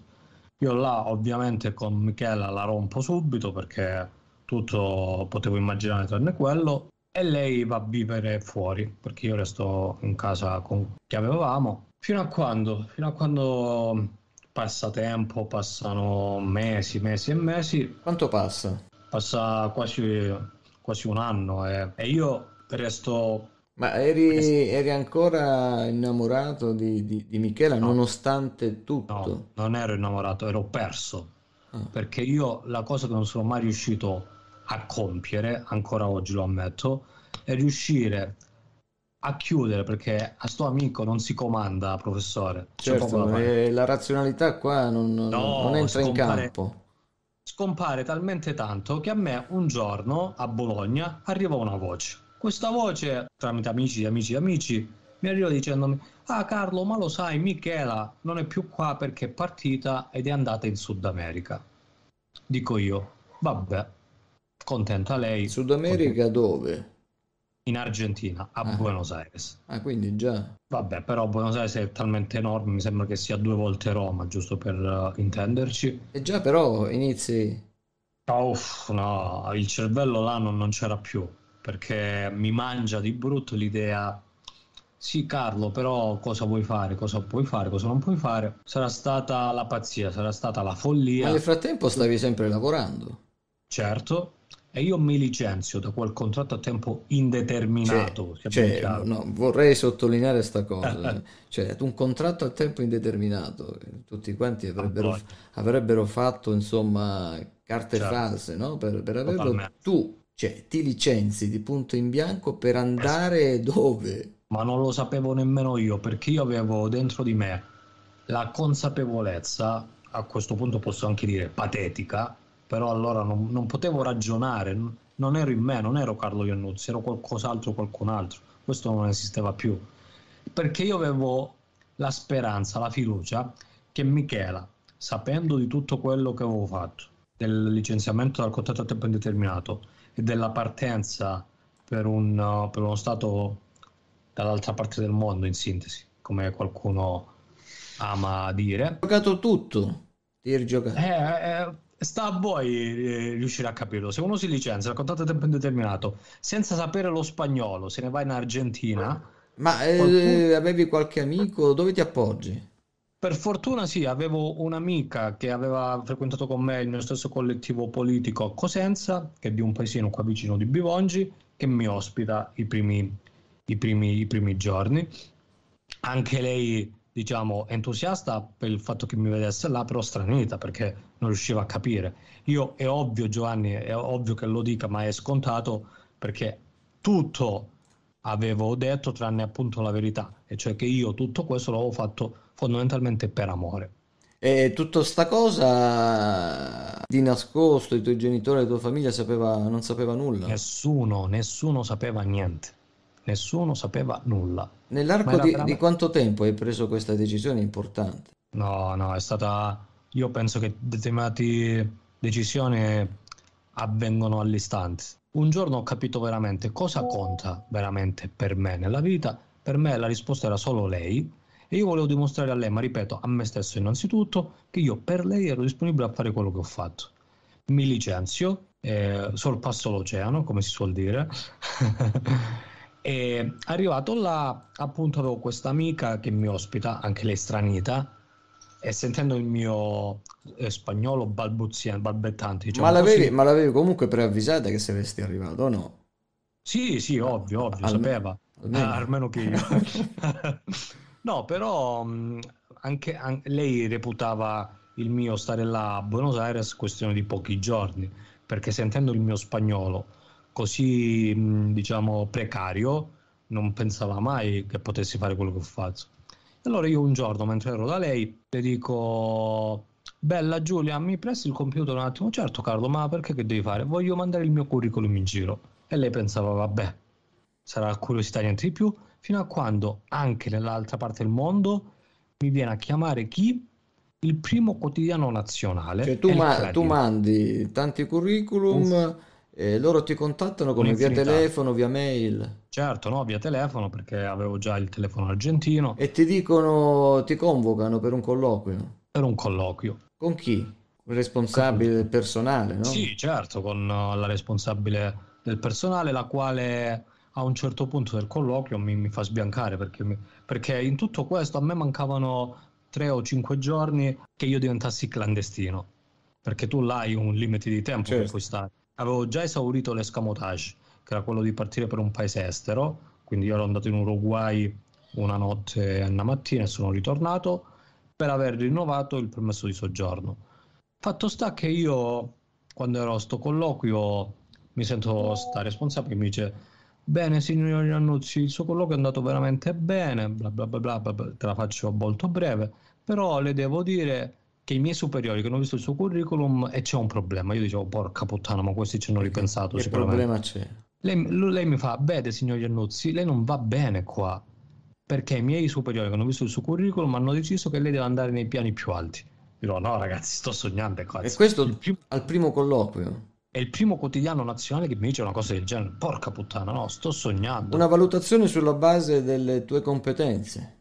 Io là ovviamente con Michela la rompo subito perché tutto potevo immaginare tranne quello e lei va a vivere fuori perché io resto in casa con chi avevamo. Fino a quando? Fino a quando passa tempo passano mesi mesi e mesi. Quanto passa? Passa quasi quasi un anno e, e io resto ma eri, eri ancora innamorato di, di, di Michela no. nonostante tutto? No, non ero innamorato, ero perso. Ah. Perché io la cosa che non sono mai riuscito a compiere, ancora oggi lo ammetto, è riuscire a chiudere perché a sto amico non si comanda, professore. Certo, la razionalità qua non, no, non entra scompare, in campo. Scompare talmente tanto che a me un giorno a Bologna arriva una voce questa voce, tramite amici, amici, amici, mi arriva dicendomi: Ah, Carlo, ma lo sai, Michela non è più qua perché è partita ed è andata in Sud America. Dico io: Vabbè, contenta lei. Sud America contenta. dove? In Argentina, a ah. Buenos Aires. Ah, quindi già. Vabbè, però Buenos Aires è talmente enorme, mi sembra che sia due volte Roma, giusto per uh, intenderci. E già però inizi. Oh, no, il cervello là non, non c'era più perché mi mangia di brutto l'idea sì Carlo, però cosa vuoi fare, cosa puoi fare, cosa non puoi fare? Sarà stata la pazzia, sarà stata la follia. Ma nel frattempo stavi sempre lavorando. Certo, e io mi licenzio da quel contratto a tempo indeterminato. Cioè, cioè, no, vorrei sottolineare questa cosa, cioè un contratto a tempo indeterminato, tutti quanti avrebbero, avrebbero fatto insomma carte certo. false no? per, per averlo. Totalmente. Tu cioè, ti licenzi di punto in bianco per andare dove? Ma non lo sapevo nemmeno io perché io avevo dentro di me la consapevolezza, a questo punto posso anche dire patetica, però allora non, non, potevo ragionare, non ero in me, non ero Carlo Iannuzzi, ero qualcos'altro, qualcun altro, questo non esisteva più, perché io avevo la speranza, la fiducia che Michela, sapendo di tutto quello che avevo fatto, del licenziamento dal contratto a tempo indeterminato della partenza per, un, per uno stato dall'altra parte del mondo, in sintesi, come qualcuno ama dire. Ho giocato tutto, eri giocato. Eh, eh, sta a voi eh, riuscire a capirlo. Se uno si licenzia, contratto a tempo indeterminato, senza sapere lo spagnolo, se ne va in Argentina. Ma eh, qualcuno... avevi qualche amico? Dove ti appoggi? Per fortuna sì, avevo un'amica che aveva frequentato con me il mio stesso collettivo politico a Cosenza, che è di un paesino qua vicino di Bivongi, che mi ospita i primi, i primi, i primi giorni. Anche lei diciamo, entusiasta per il fatto che mi vedesse là, però stranita perché non riusciva a capire. Io è ovvio, Giovanni, è ovvio che lo dica, ma è scontato perché tutto avevo detto tranne appunto la verità, e cioè che io tutto questo l'avevo fatto fondamentalmente per amore. E tutta sta cosa di nascosto, i tuoi genitori, la tua famiglia sapeva, non sapeva nulla? Nessuno, nessuno sapeva niente nessuno sapeva nulla. Nell'arco di, veramente... di, quanto tempo hai preso questa decisione importante? No, no, è stata... Io penso che determinate decisioni avvengono all'istante. Un giorno ho capito veramente cosa conta veramente per me nella vita. Per me la risposta era solo lei e io volevo dimostrare a lei, ma ripeto, a me stesso innanzitutto, che io per lei ero disponibile a fare quello che ho fatto. Mi licenzio, eh, sorpasso l'oceano, come si suol dire. E arrivato là, appunto, avevo questa amica che mi ospita, anche lei stranita, e sentendo il mio eh, spagnolo balbuziante, balbettante, diciamo ma, l'avevi, così, ma l'avevi comunque preavvisata che saresti arrivato o no? Sì, sì, ovvio, ovvio, Alme- sapeva, almeno, ah, almeno che io. no, però anche, anche, lei reputava il mio stare là a Buenos Aires questione di pochi giorni, perché sentendo il mio spagnolo così diciamo precario non pensava mai che potessi fare quello che ho fatto. Allora io un giorno mentre ero da lei le dico Bella Giulia, mi presti il computer un attimo? Certo Carlo, ma perché che devi fare? Voglio mandare il mio curriculum in giro. E lei pensava, vabbè, sarà curiosità niente di più, fino a quando anche nell'altra parte del mondo mi viene a chiamare chi? Il primo quotidiano nazionale. Cioè tu, ma- tu mandi tanti curriculum... Uff e loro ti contattano come via telefono, via mail? Certo, no, via telefono perché avevo già il telefono argentino. E ti dicono, ti convocano per un colloquio? Per un colloquio. Con chi? Il responsabile del personale, no? Sì, certo, con uh, la responsabile del personale, la quale a un certo punto del colloquio mi, mi fa sbiancare perché, mi, perché in tutto questo a me mancavano tre o cinque giorni che io diventassi clandestino. Perché tu là hai un limite di tempo certo. per cui stare avevo già esaurito l'escamotage, che era quello di partire per un paese estero, quindi io ero andato in Uruguay una notte e una mattina e sono ritornato per aver rinnovato il permesso di soggiorno. Fatto sta che io, quando ero a sto colloquio, mi sento sta responsabile mi dice bene signor Iannuzzi, il suo colloquio è andato veramente bene, bla bla bla bla, bla te la faccio molto breve, però le devo dire che i miei superiori che hanno visto il suo curriculum e c'è un problema. Io dicevo, porca puttana, ma questi ci hanno ripensato. Che problema c'è? Lei, lei, mi fa, vede signor Iannuzzi, lei non va bene qua, perché i miei superiori che hanno visto il suo curriculum hanno deciso che lei deve andare nei piani più alti. Dirò, no ragazzi, sto sognando qua. E questo primo... al primo colloquio? È il primo quotidiano nazionale che mi dice una cosa del genere. Porca puttana, no, sto sognando. Una valutazione sulla base delle tue competenze.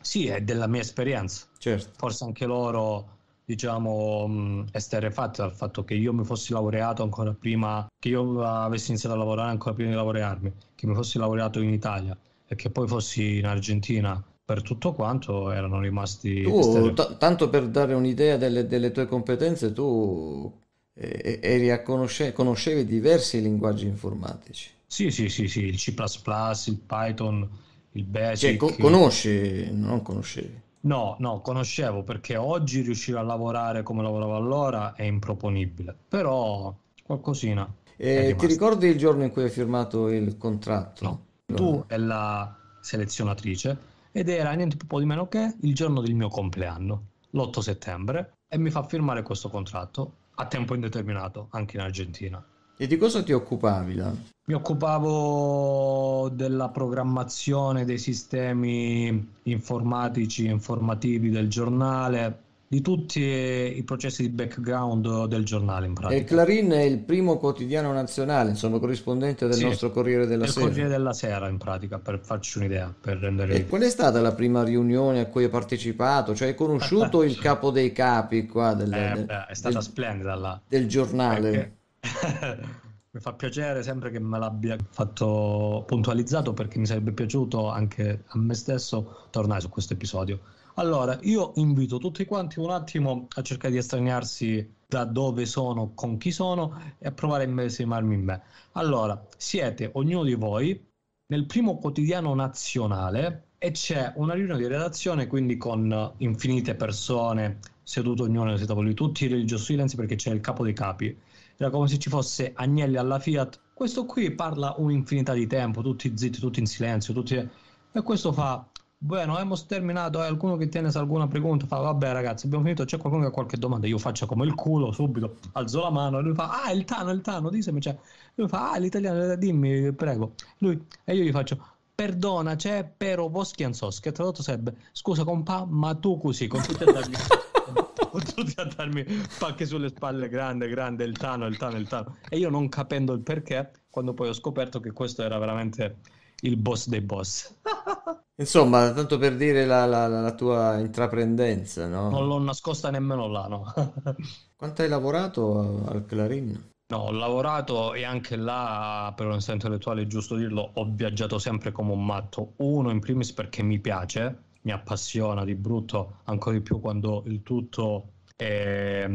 Sì, è della mia esperienza. Certo. Forse anche loro diciamo, mh, esterrefatte dal fatto che io mi fossi laureato ancora prima, che io avessi iniziato a lavorare ancora prima di laurearmi, che mi fossi laureato in Italia e che poi fossi in Argentina per tutto quanto erano rimasti... Tu, t- tanto per dare un'idea delle, delle tue competenze, tu eri a conosce- conoscevi diversi linguaggi informatici. Sì, sì, sì, sì, il C++, il Python, il Basic. Cioè, co- conosci, non conoscevi? No, no, conoscevo perché oggi riuscire a lavorare come lavoravo allora è improponibile, però qualcosina. E ti ricordi il giorno in cui hai firmato il contratto? No, tu e la selezionatrice ed era niente più di meno che il giorno del mio compleanno, l'8 settembre, e mi fa firmare questo contratto a tempo indeterminato anche in Argentina. E di cosa ti occupavi là? Mi occupavo della programmazione dei sistemi informatici e informativi del giornale, di tutti i processi di background del giornale in pratica. E Clarin è il primo quotidiano nazionale, insomma corrispondente del sì, nostro Corriere della Sera. Corriere della Sera in pratica, per farci un'idea. Per rendere... E qual è stata la prima riunione a cui hai partecipato? Cioè hai conosciuto il capo dei capi qua del, eh, del, beh, è stata del, splendida là. Del giornale. Perché... mi fa piacere sempre che me l'abbia fatto puntualizzato perché mi sarebbe piaciuto anche a me stesso tornare su questo episodio allora, io invito tutti quanti un attimo a cercare di estraniarsi da dove sono, con chi sono e a provare a immedesimarmi in me. Allora, siete ognuno di voi nel primo quotidiano nazionale e c'è una riunione di redazione quindi con infinite persone sedute ognuno nei tavoli, tutti religiosi silenzi perché c'è il capo dei capi. Era come se ci fosse Agnelli alla Fiat. Questo qui parla un'infinità di tempo, tutti zitti, tutti in silenzio, tutti... e questo fa Bueno, hemos terminato. Hai qualcuno che tiene alguna pregunta? Fa, vabbè, ragazzi, abbiamo finito. C'è qualcuno che ha qualche domanda? Io faccio come il culo subito, alzo la mano. E lui fa, ah, il Tano, il Tano, ditemi. Cioè. Lui fa, ah, l'italiano, dimmi, prego. Lui, e io gli faccio, perdona, c'è però Voskiansos che tradotto sarebbe, scusa, compa, ma tu così, con tutti a darmi, con tutti a darmi pacche sulle spalle, grande, grande, il Tano, il Tano, il Tano. E io non capendo il perché, quando poi ho scoperto che questo era veramente il boss dei boss. Insomma, tanto per dire la, la, la tua intraprendenza, no? Non l'ho nascosta nemmeno là, no? Quanto hai lavorato al Clarin? No, ho lavorato e anche là, per onestà intellettuale, è giusto dirlo, ho viaggiato sempre come un matto. Uno, in primis, perché mi piace, mi appassiona di brutto, ancora di più quando il tutto è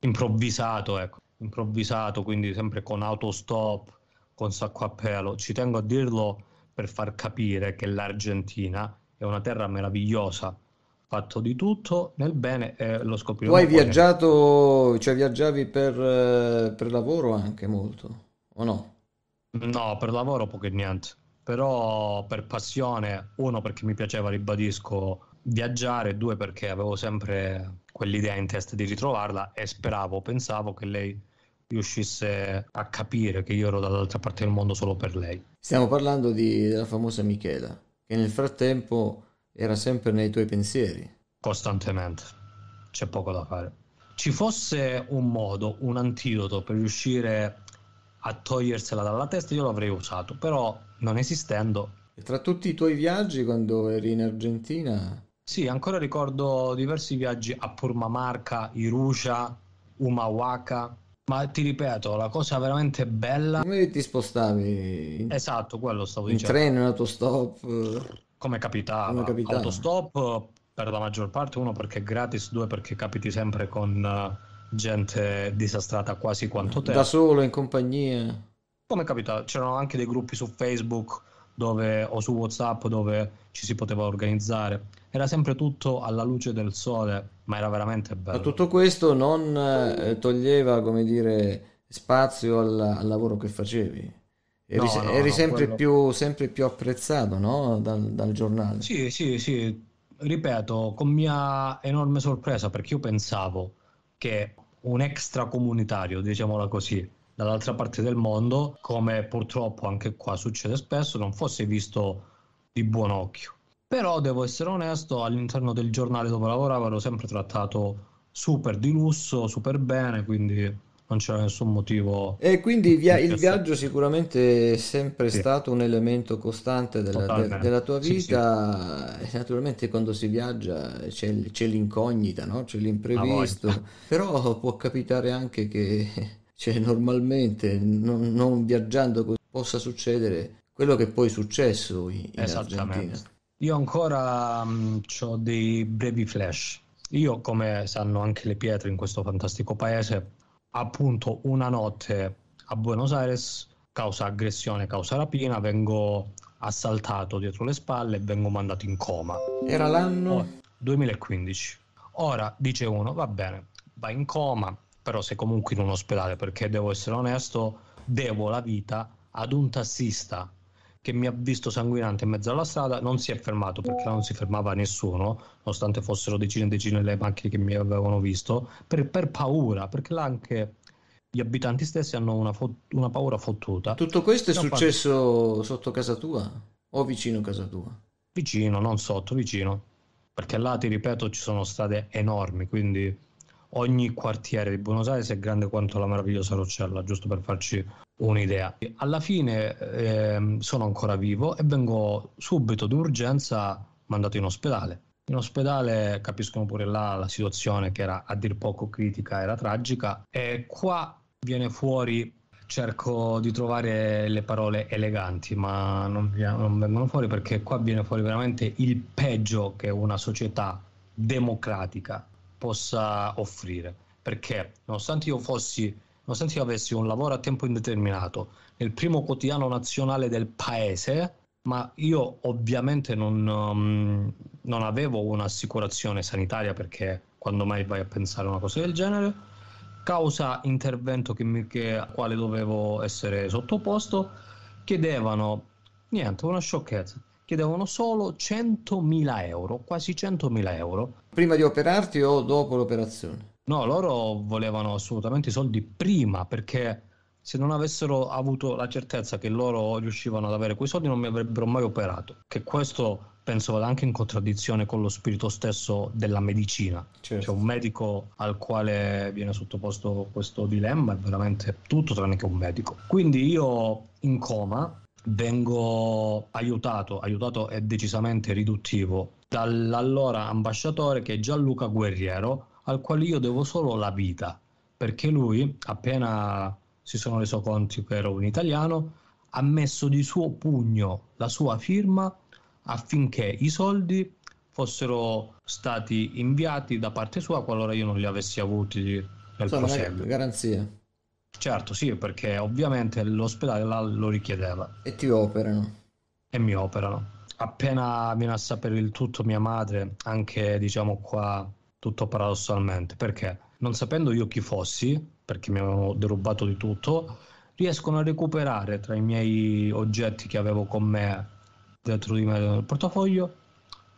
improvvisato, ecco. Improvvisato, quindi sempre con autostop, con sacco a pelo. Ci tengo a dirlo per far capire che l'Argentina è una terra meravigliosa, fatto di tutto nel bene e lo scopriremo. Tu hai viaggiato, cioè viaggiavi per, eh, per lavoro anche molto, o no? No, per lavoro poco e niente, però per passione, uno perché mi piaceva, ribadisco, viaggiare, due perché avevo sempre quell'idea in testa di ritrovarla e speravo, pensavo che lei riuscisse a capire che io ero dall'altra parte del mondo solo per lei. Stiamo parlando di, della famosa Michela, che nel frattempo era sempre nei tuoi pensieri. Costantemente, c'è poco da fare. Ci fosse un modo, un antidoto per riuscire a togliersela dalla testa, io l'avrei usato, però non esistendo. E tra tutti i tuoi viaggi quando eri in Argentina? Sì, ancora ricordo diversi viaggi a Purmamarca, Irusha, Umawaka, ma ti ripeto, la cosa veramente bella. Come ti spostavi? Esatto, quello stavo in dicendo. In treno, in autostop? Come capitava. Come capitava. Autostop per la maggior parte, uno perché è gratis, due perché capiti sempre con uh, gente disastrata quasi quanto te. Da solo, in compagnia? Come capita, c'erano anche dei gruppi su Facebook dove, o su WhatsApp dove ci si poteva organizzare. Era sempre tutto alla luce del sole, ma era veramente bello. Ma tutto questo non eh, toglieva, come dire, spazio al, al lavoro che facevi. Eri, no, no, eri no, sempre, quello... più, sempre, più, apprezzato no? dal, dal, giornale. Sì, sì, sì. Ripeto, con mia enorme sorpresa, perché io pensavo che un extracomunitario, diciamola così, dall'altra parte del mondo, come purtroppo anche qua succede spesso, non fosse visto di buon occhio. Però devo essere onesto, all'interno del giornale dove lavoravo ero sempre trattato super di lusso, super bene, quindi non c'era nessun motivo. E quindi via- il viaggio sicuramente è sempre sì. stato un elemento costante della, de- della tua vita. Sì, sì. Naturalmente quando si viaggia c'è, c'è l'incognita, no? c'è l'imprevisto, però può capitare anche che cioè, normalmente non, non viaggiando possa succedere quello che poi è successo in, in Argentina. Io ancora mm, ho dei brevi flash. Io, come sanno anche le pietre in questo fantastico paese, appunto una notte a Buenos Aires, causa aggressione, causa rapina, vengo assaltato dietro le spalle e vengo mandato in coma. Era l'anno? Oh, 2015. Ora dice uno, va bene, va in coma, però sei comunque in un ospedale perché devo essere onesto, devo la vita ad un tassista che mi ha visto sanguinante in mezzo alla strada, non si è fermato perché non si fermava nessuno, nonostante fossero decine e decine le macchine che mi avevano visto, per, per paura, perché là anche gli abitanti stessi hanno una, fo- una paura fottuta. Tutto questo è successo parlo... sotto casa tua o vicino casa tua? Vicino, non sotto, vicino. Perché là, ti ripeto, ci sono strade enormi, quindi ogni quartiere di Buenos Aires è grande quanto la meravigliosa Roccella, giusto per farci un'idea. Alla fine eh, sono ancora vivo e vengo subito d'urgenza mandato in ospedale. In ospedale capiscono pure là la situazione che era a dir poco critica, era tragica e qua viene fuori cerco di trovare le parole eleganti, ma non, non, vengono fuori perché qua viene fuori veramente il peggio che una società democratica possa offrire. Perché nonostante io fossi nonostante io avessi un lavoro a tempo indeterminato nel primo quotidiano nazionale del paese, ma io ovviamente non, um, non avevo un'assicurazione sanitaria perché quando mai vai a pensare a una cosa del genere, causa intervento che mi, che, a quale dovevo essere sottoposto, chiedevano niente, una sciocchezza. Chiedevano solo 100.000 euro, quasi 100.000 euro. Prima di operarti o dopo l'operazione? No, loro volevano assolutamente i soldi prima perché se non avessero avuto la certezza che loro riuscivano ad avere quei soldi non mi avrebbero mai operato. Che questo penso vada anche in contraddizione con lo spirito stesso della medicina. Certo. Cioè un medico al quale viene sottoposto questo dilemma è veramente tutto tranne che un medico. Quindi io in coma vengo aiutato, aiutato è decisamente riduttivo, dall'allora ambasciatore che è Gianluca Guerriero, al quale io devo solo la vita, perché lui, appena si sono reso conto che ero un italiano, ha messo di suo pugno la sua firma affinché i soldi fossero stati inviati da parte sua qualora io non li avessi avuti nel Insomma, proseguo. Garanzia. Certo, sì, perché ovviamente l'ospedale lo richiedeva. E ti operano. E mi operano. Appena viene a sapere il tutto mia madre, anche diciamo qua tutto paradossalmente, perché non sapendo io chi fossi, perché mi avevano derubato di tutto, riescono a recuperare tra i miei oggetti che avevo con me dentro di me nel portafoglio,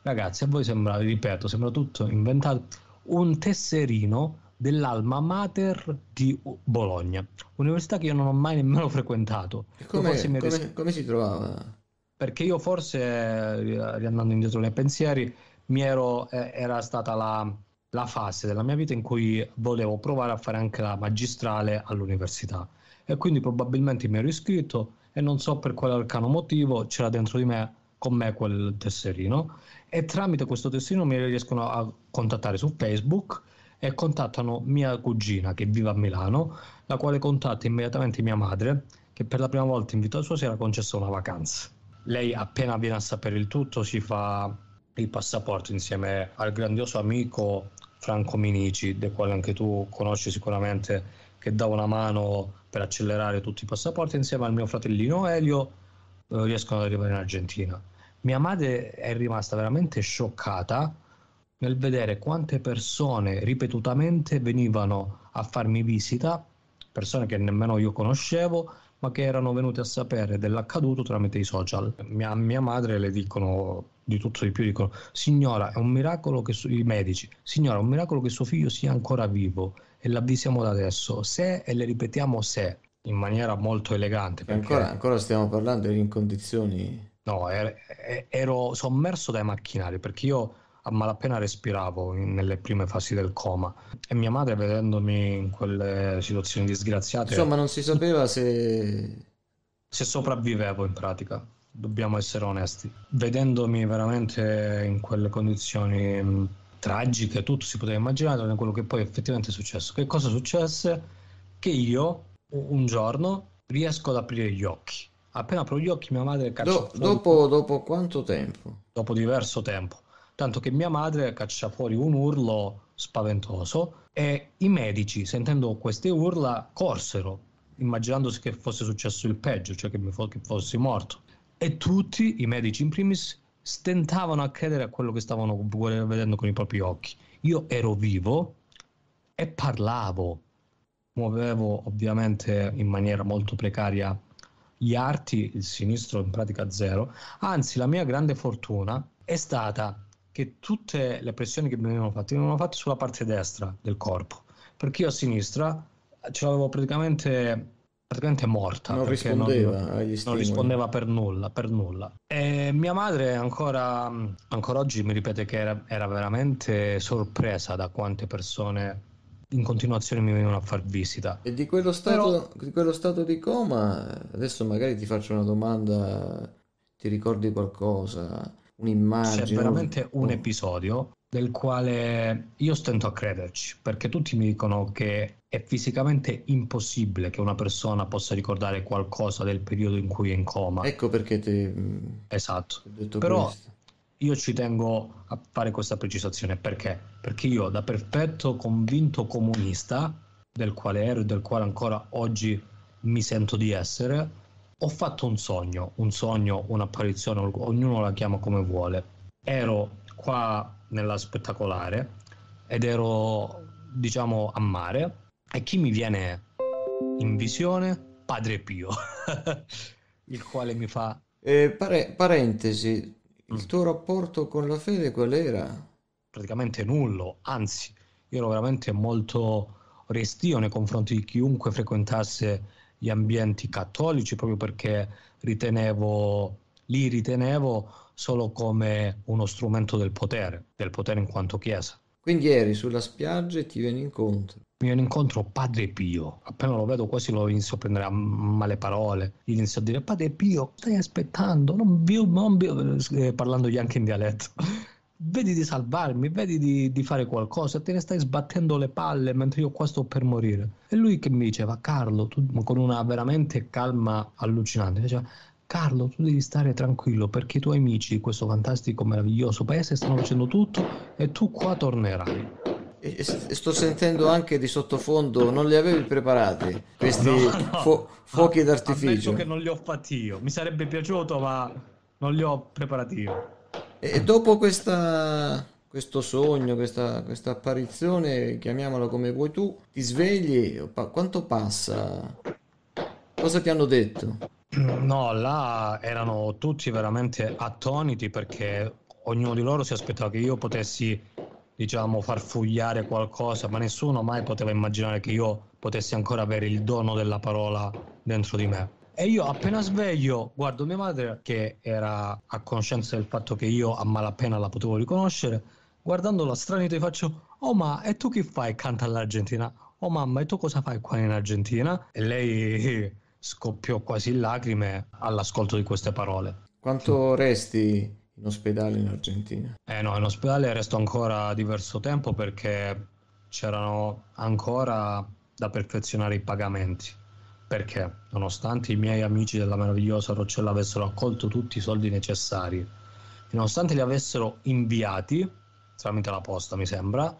ragazzi, a voi sembra, ripeto, sembra tutto inventato, un tesserino dell'Alma Mater di Bologna, università che io non ho mai nemmeno frequentato. Come, come, ris- come si trovava? Perché io forse, riandando indietro nei pensieri, mi ero, eh, era stata la, la fase della mia vita in cui volevo provare a fare anche la magistrale all'università e quindi probabilmente mi ero iscritto e non so per quale arcano motivo c'era dentro di me con me quel tesserino e tramite questo tesserino mi riescono a contattare su Facebook e contattano mia cugina che vive a Milano, la quale contatta immediatamente mia madre che per la prima volta in vita sua si era concessa una vacanza. Lei appena viene a sapere il tutto si fa il passaporto insieme al grandioso amico Franco Minici, del quale anche tu conosci sicuramente, che dà una mano per accelerare tutti i passaporti, insieme al mio fratellino Elio eh, riescono ad arrivare in Argentina. Mia madre è rimasta veramente scioccata nel vedere quante persone ripetutamente venivano a farmi visita, persone che nemmeno io conoscevo, ma che erano venute a sapere dell'accaduto tramite i social. Mia, mia madre le dicono di tutto di più, dicono signora è un miracolo che su- i medici, signora è un miracolo che suo figlio sia ancora vivo e l'avvisiamo da adesso, se e le ripetiamo se in maniera molto elegante. Perché... Ancora, ancora stiamo parlando in condizioni... No, ero, ero sommerso dai macchinari perché io a malapena respiravo nelle prime fasi del coma e mia madre vedendomi in quelle situazioni disgraziate insomma non si sapeva se se sopravvivevo in pratica dobbiamo essere onesti vedendomi veramente in quelle condizioni mh, mm, tragiche tutto si poteva immaginare quello che poi effettivamente è successo che cosa successe che io un giorno riesco ad aprire gli occhi appena apro gli occhi mia madre caccia Do- dopo, dopo quanto tempo? Dopo diverso tempo. Tanto che mia madre caccia fuori un urlo spaventoso e i medici, sentendo queste urla, corsero, immaginandosi che fosse successo il peggio, cioè che, mi fo- che fossi morto. E tutti, i medici in primis, stentavano a credere a quello che stavano vedendo con i propri occhi. Io ero vivo e parlavo, muovevo ovviamente in maniera molto precaria gli arti, il sinistro in pratica zero. Anzi, la mia grande fortuna è stata che tutte le pressioni che mi venivano fatte venivano fatte sulla parte destra del corpo, perché io a sinistra ce l'avevo praticamente praticamente morta. Non rispondeva non, agli Non rispondeva per nulla, per nulla. E mia madre ancora, ancora oggi mi ripete che era, era, veramente sorpresa da quante persone in continuazione mi venivano a far visita. E di quello stato, Però... di, quello stato di coma, adesso magari ti faccio una domanda, ti ricordi qualcosa? Un'immagine? C'è veramente un, un episodio del quale io stento a crederci, perché tutti mi dicono che è fisicamente impossibile che una persona possa ricordare qualcosa del periodo in cui è in coma. Ecco perché ti... Esatto. Però questo. io ci tengo a fare questa precisazione perché? Perché io da perfetto convinto comunista, del quale ero e del quale ancora oggi mi sento di essere, ho fatto un sogno, un sogno, un'apparizione, ognuno la chiama come vuole. Ero qua nella spettacolare ed ero diciamo a mare e chi mi viene in visione? Padre Pio, il quale mi fa... Eh, pare- parentesi, il mm. tuo rapporto con la fede qual era? Praticamente nullo, anzi, io ero veramente molto restio nei confronti di chiunque frequentasse gli ambienti cattolici proprio perché ritenevo, li ritenevo solo come uno strumento del potere, del potere in quanto Chiesa. Quindi eri sulla spiaggia e ti viene incontro. Mi viene incontro Padre Pio. Appena lo vedo quasi lo inizio a prendere a male parole. Gli inizio a dire Padre Pio, stai aspettando, non vi, non vi, eh, parlandogli anche in dialetto. Vedi di salvarmi, vedi di, di, fare qualcosa, te ne stai sbattendo le palle mentre io qua sto per morire. E lui che mi diceva, Carlo, tu, con una veramente calma allucinante, diceva, Carlo, tu devi stare tranquillo perché i tuoi amici di questo fantastico, meraviglioso paese stanno facendo tutto e tu qua tornerai. E sto sentendo anche di sottofondo, non li avevi preparati questi no, no. Fu- fuochi no, d'artificio? Ammetto che non li ho fatti io, mi sarebbe piaciuto ma non li ho preparati io. E dopo questa, questo sogno, questa, questa apparizione, chiamiamola come vuoi tu, ti svegli, quanto passa? Cosa ti hanno detto? No, là erano tutti veramente attoniti perché ognuno di loro si aspettava che io potessi, diciamo, far fugliare qualcosa, ma nessuno mai poteva immaginare che io potessi ancora avere il dono della parola dentro di me. E io appena sveglio guardo mia madre che era a conoscenza del fatto che io a malapena la potevo riconoscere, guardandola stranito faccio "Oh ma e tu che fai? Canta all'Argentina?" "Oh mamma, e tu cosa fai qua in Argentina?" E lei scoppiò quasi in lacrime all'ascolto di queste parole. Quanto resti in ospedale in Argentina? Eh no, in ospedale resto ancora diverso tempo perché c'erano ancora da perfezionare i pagamenti. Perché, nonostante i miei amici della meravigliosa Roccella avessero accolto tutti i soldi necessari, nonostante li avessero inviati tramite la posta, mi sembra,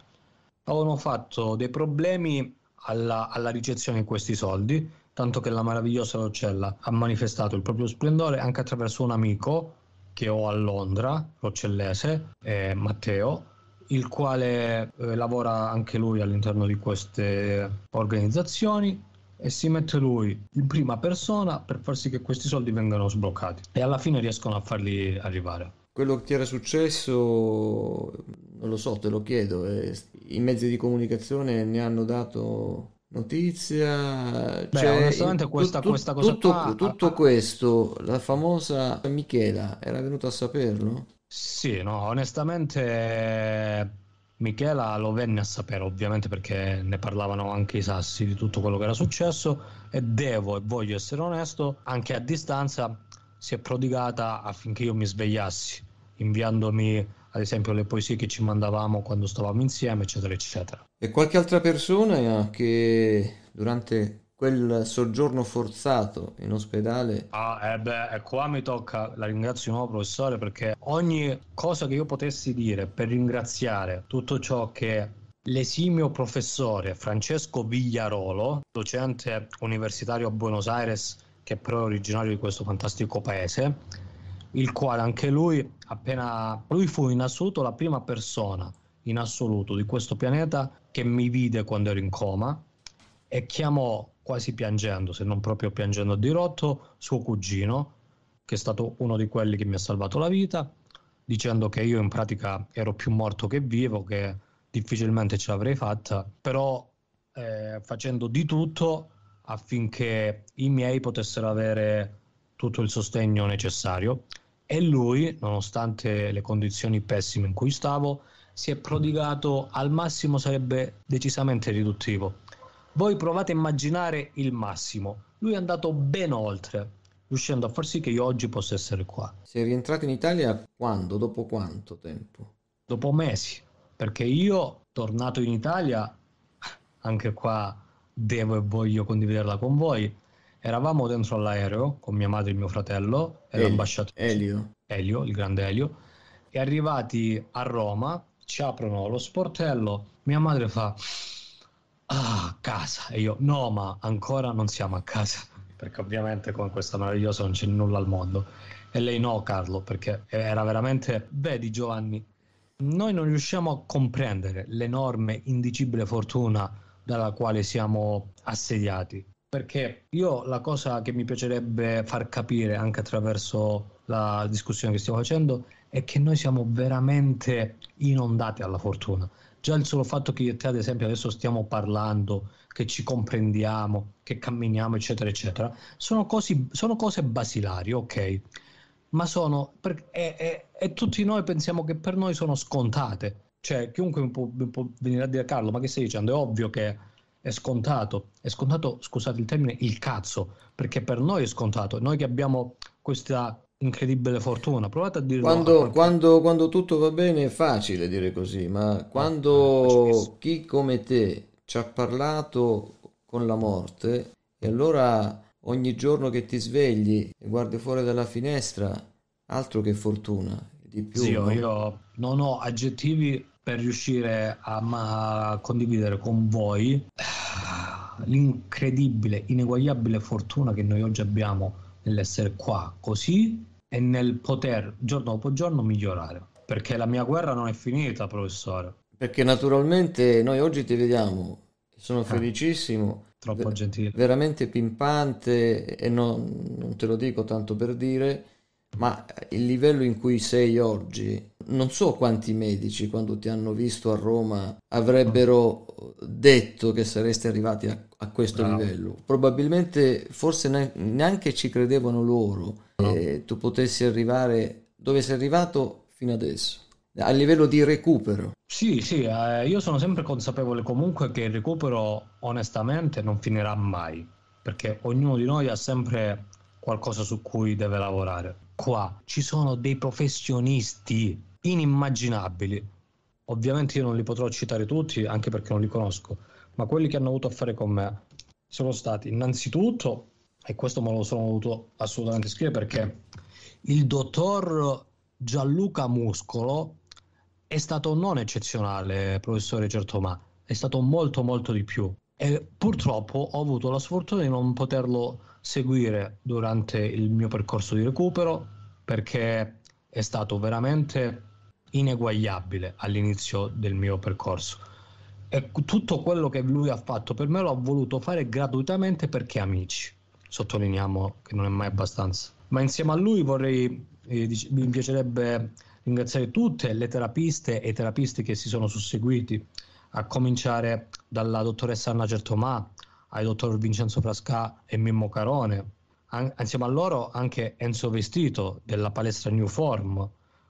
avevano fatto dei problemi alla, alla ricezione di questi soldi tanto che la meravigliosa Roccella ha manifestato il proprio splendore anche attraverso un amico che ho a Londra, roccellese, eh, Matteo, il quale eh, lavora anche lui all'interno di queste organizzazioni e si mette lui in prima persona per far sì che questi soldi vengano sbloccati e alla fine riescono a farli arrivare. Quello che ti era successo, non lo so, te lo chiedo, eh, i mezzi di comunicazione ne hanno dato notizia. Beh, cioè, onestamente questa, tu, questa cosa tutto, qua... tutto questo, la famosa Michela era venuta a saperlo? Sì, no, onestamente Michela lo venne a sapere ovviamente perché ne parlavano anche i sassi di tutto quello che era successo e devo e voglio essere onesto, anche a distanza si è prodigata affinché io mi svegliassi, inviandomi ad esempio le poesie che ci mandavamo quando stavamo insieme, eccetera, eccetera. E qualche altra persona che durante quel soggiorno forzato in ospedale. Ah, eh beh, e qua mi tocca, la ringrazio di nuovo professore perché ogni cosa che io potessi dire per ringraziare tutto ciò che l'esimio professore Francesco Vigliarolo, docente universitario a Buenos Aires, che però è originario di questo fantastico paese, il quale anche lui appena lui fu in assoluto la prima persona in assoluto di questo pianeta che mi vide quando ero in coma e chiamò quasi piangendo, se non proprio piangendo di rotto, suo cugino, che è stato uno di quelli che mi ha salvato la vita, dicendo che io in pratica ero più morto che vivo, che difficilmente ce l'avrei fatta, però eh, facendo di tutto affinché i miei potessero avere tutto il sostegno necessario e lui, nonostante le condizioni pessime in cui stavo, si è prodigato al massimo sarebbe decisamente riduttivo. Voi provate a immaginare il massimo. Lui è andato ben oltre, riuscendo a far sì che io oggi possa essere qua. Sei rientrato in Italia quando? Dopo quanto tempo? Dopo mesi, perché io, tornato in Italia, anche qua devo e voglio condividerla con voi, Eravamo dentro all'aereo con mia madre e mio fratello e l'ambasciatore Elio. Elio, il grande Elio, e arrivati a Roma ci aprono lo sportello, mia madre fa ah, casa e io no, ma ancora non siamo a casa perché ovviamente con questa meravigliosa non c'è nulla al mondo. E lei no, Carlo, perché era veramente vedi Giovanni, noi non riusciamo a comprendere l'enorme indicibile fortuna dalla quale siamo assediati perché io la cosa che mi piacerebbe far capire anche attraverso la discussione che stiamo facendo è che noi siamo veramente inondati alla fortuna. Già il solo fatto che io e te, ad esempio, adesso stiamo parlando, che ci comprendiamo, che camminiamo, eccetera, eccetera, sono, cose, sono cose basilari, ok? Ma sono. Per, e, e, e, tutti noi pensiamo che per noi sono scontate. Cioè, chiunque può, può venire a dire, Carlo, ma che stai dicendo? È ovvio che è scontato, è scontato, scusate il termine, il cazzo, perché per noi è scontato, noi che abbiamo questa incredibile fortuna, provate a dirlo. Quando, qualche... quando, quando tutto va bene è facile dire così, ma quando eh, chi come te ci ha parlato con la morte e allora ogni giorno che ti svegli e guardi fuori dalla finestra, altro che fortuna, di più. Zio, no? io non ho aggettivi per riuscire a, a condividere con voi l'incredibile, ineguagliabile fortuna che noi oggi abbiamo nell'essere qua così e nel poter giorno dopo giorno migliorare. Perché la mia guerra non è finita, professore. Perché naturalmente noi oggi ti vediamo, sono eh, felicissimo. Troppo gentile. Veramente pimpante e non, non te lo dico tanto per dire ma il livello in cui sei oggi, non so quanti medici quando ti hanno visto a Roma avrebbero detto che saresti arrivati a, a questo Bravo. livello. Probabilmente forse neanche ci credevano loro no. che tu potessi arrivare dove sei arrivato fino adesso. A livello di recupero. Sì, sì, eh, io sono sempre consapevole comunque che il recupero onestamente non finirà mai, perché ognuno di noi ha sempre qualcosa su cui deve lavorare qua ci sono dei professionisti inimmaginabili. Ovviamente io non li potrò citare tutti, anche perché non li conosco, ma quelli che hanno avuto a fare con me sono stati innanzitutto, e questo me lo sono voluto assolutamente scrivere perché il dottor Gianluca Muscolo è stato non eccezionale, professore Certomà, è stato molto molto di più. E purtroppo ho avuto la sfortuna di non poterlo seguire durante il mio percorso di recupero perché è stato veramente ineguagliabile all'inizio del mio percorso. E tutto quello che lui ha fatto per me l'ho voluto fare gratuitamente perché amici. Sottolineiamo che non è mai abbastanza. Ma insieme a lui vorrei eh, mi piacerebbe ringraziare tutte le terapiste e i terapisti che si sono susseguiti a cominciare dalla dottoressa Anna Certomà ai dottor Vincenzo Frasca e Mimmo Carone, An- insieme a loro anche Enzo Vestito della palestra New Form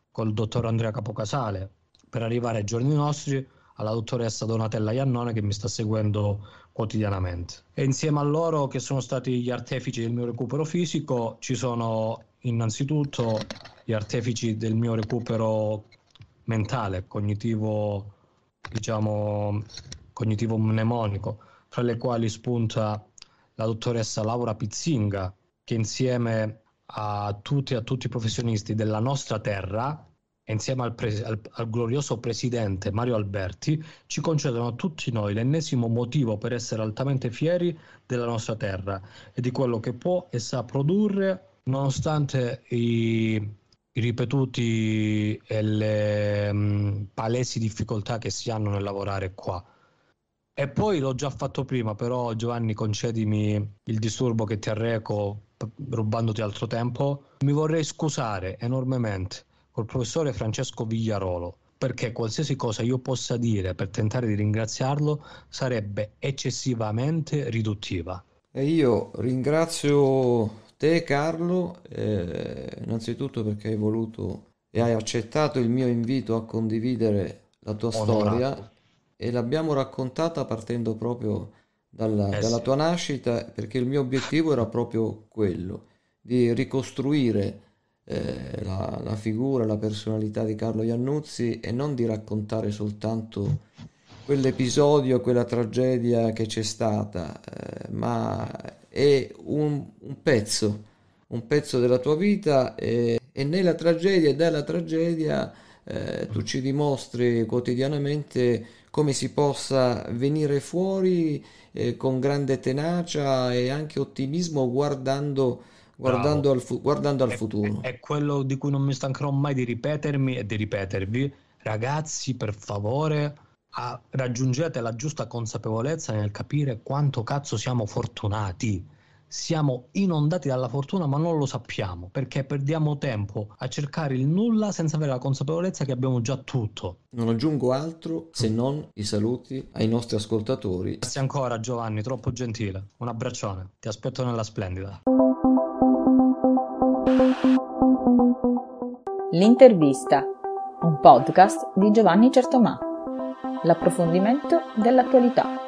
col dottor Andrea Capocasale, per arrivare ai giorni nostri alla dottoressa Donatella Iannone che mi sta seguendo quotidianamente. E insieme a loro, che sono stati gli artefici del mio recupero fisico, ci sono innanzitutto gli artefici del mio recupero mentale, cognitivo, diciamo, cognitivo mnemonico, fra le quali spunta la dottoressa Laura Pizzinga, che insieme a tutti, a tutti i professionisti della nostra terra, insieme al, pre- al, al, glorioso presidente Mario Alberti, ci concedono a tutti noi l'ennesimo motivo per essere altamente fieri della nostra terra e di quello che può e sa produrre, nonostante i ripetuti e le um, palesi difficoltà che si hanno nel lavorare qua. E poi l'ho già fatto prima, però Giovanni concedimi il disturbo che ti arreco rubandoti altro tempo. Mi vorrei scusare enormemente col professore Francesco Vigliarolo perché qualsiasi cosa io possa dire per tentare di ringraziarlo sarebbe eccessivamente riduttiva. E io ringrazio te Carlo, eh, innanzitutto perché hai voluto e hai accettato il mio invito a condividere la tua Onorato. storia e l'abbiamo raccontata partendo proprio dalla, eh dalla sì. tua nascita perché il mio obiettivo era proprio quello di ricostruire eh, la, la, figura, la personalità di Carlo Iannuzzi e non di raccontare soltanto quell'episodio, quella tragedia che c'è stata, eh, ma è un, un, pezzo, un pezzo della tua vita e, e nella tragedia e dalla tragedia eh, tu ci dimostri quotidianamente come si possa venire fuori eh, con grande tenacia e anche ottimismo guardando, guardando, al, fu- guardando al, è, futuro. È, è quello di cui non mi stancherò mai di ripetermi e di ripetervi. Ragazzi, per favore, a, raggiungete la giusta consapevolezza nel capire quanto cazzo siamo fortunati siamo inondati dalla fortuna ma non lo sappiamo perché perdiamo tempo a cercare il nulla senza avere la consapevolezza che abbiamo già tutto. Non aggiungo altro se non i saluti ai nostri ascoltatori. Grazie ancora Giovanni, troppo gentile. Un abbraccione, ti aspetto nella splendida. L'intervista, un podcast di Giovanni Certomà. L'approfondimento dell'attualità.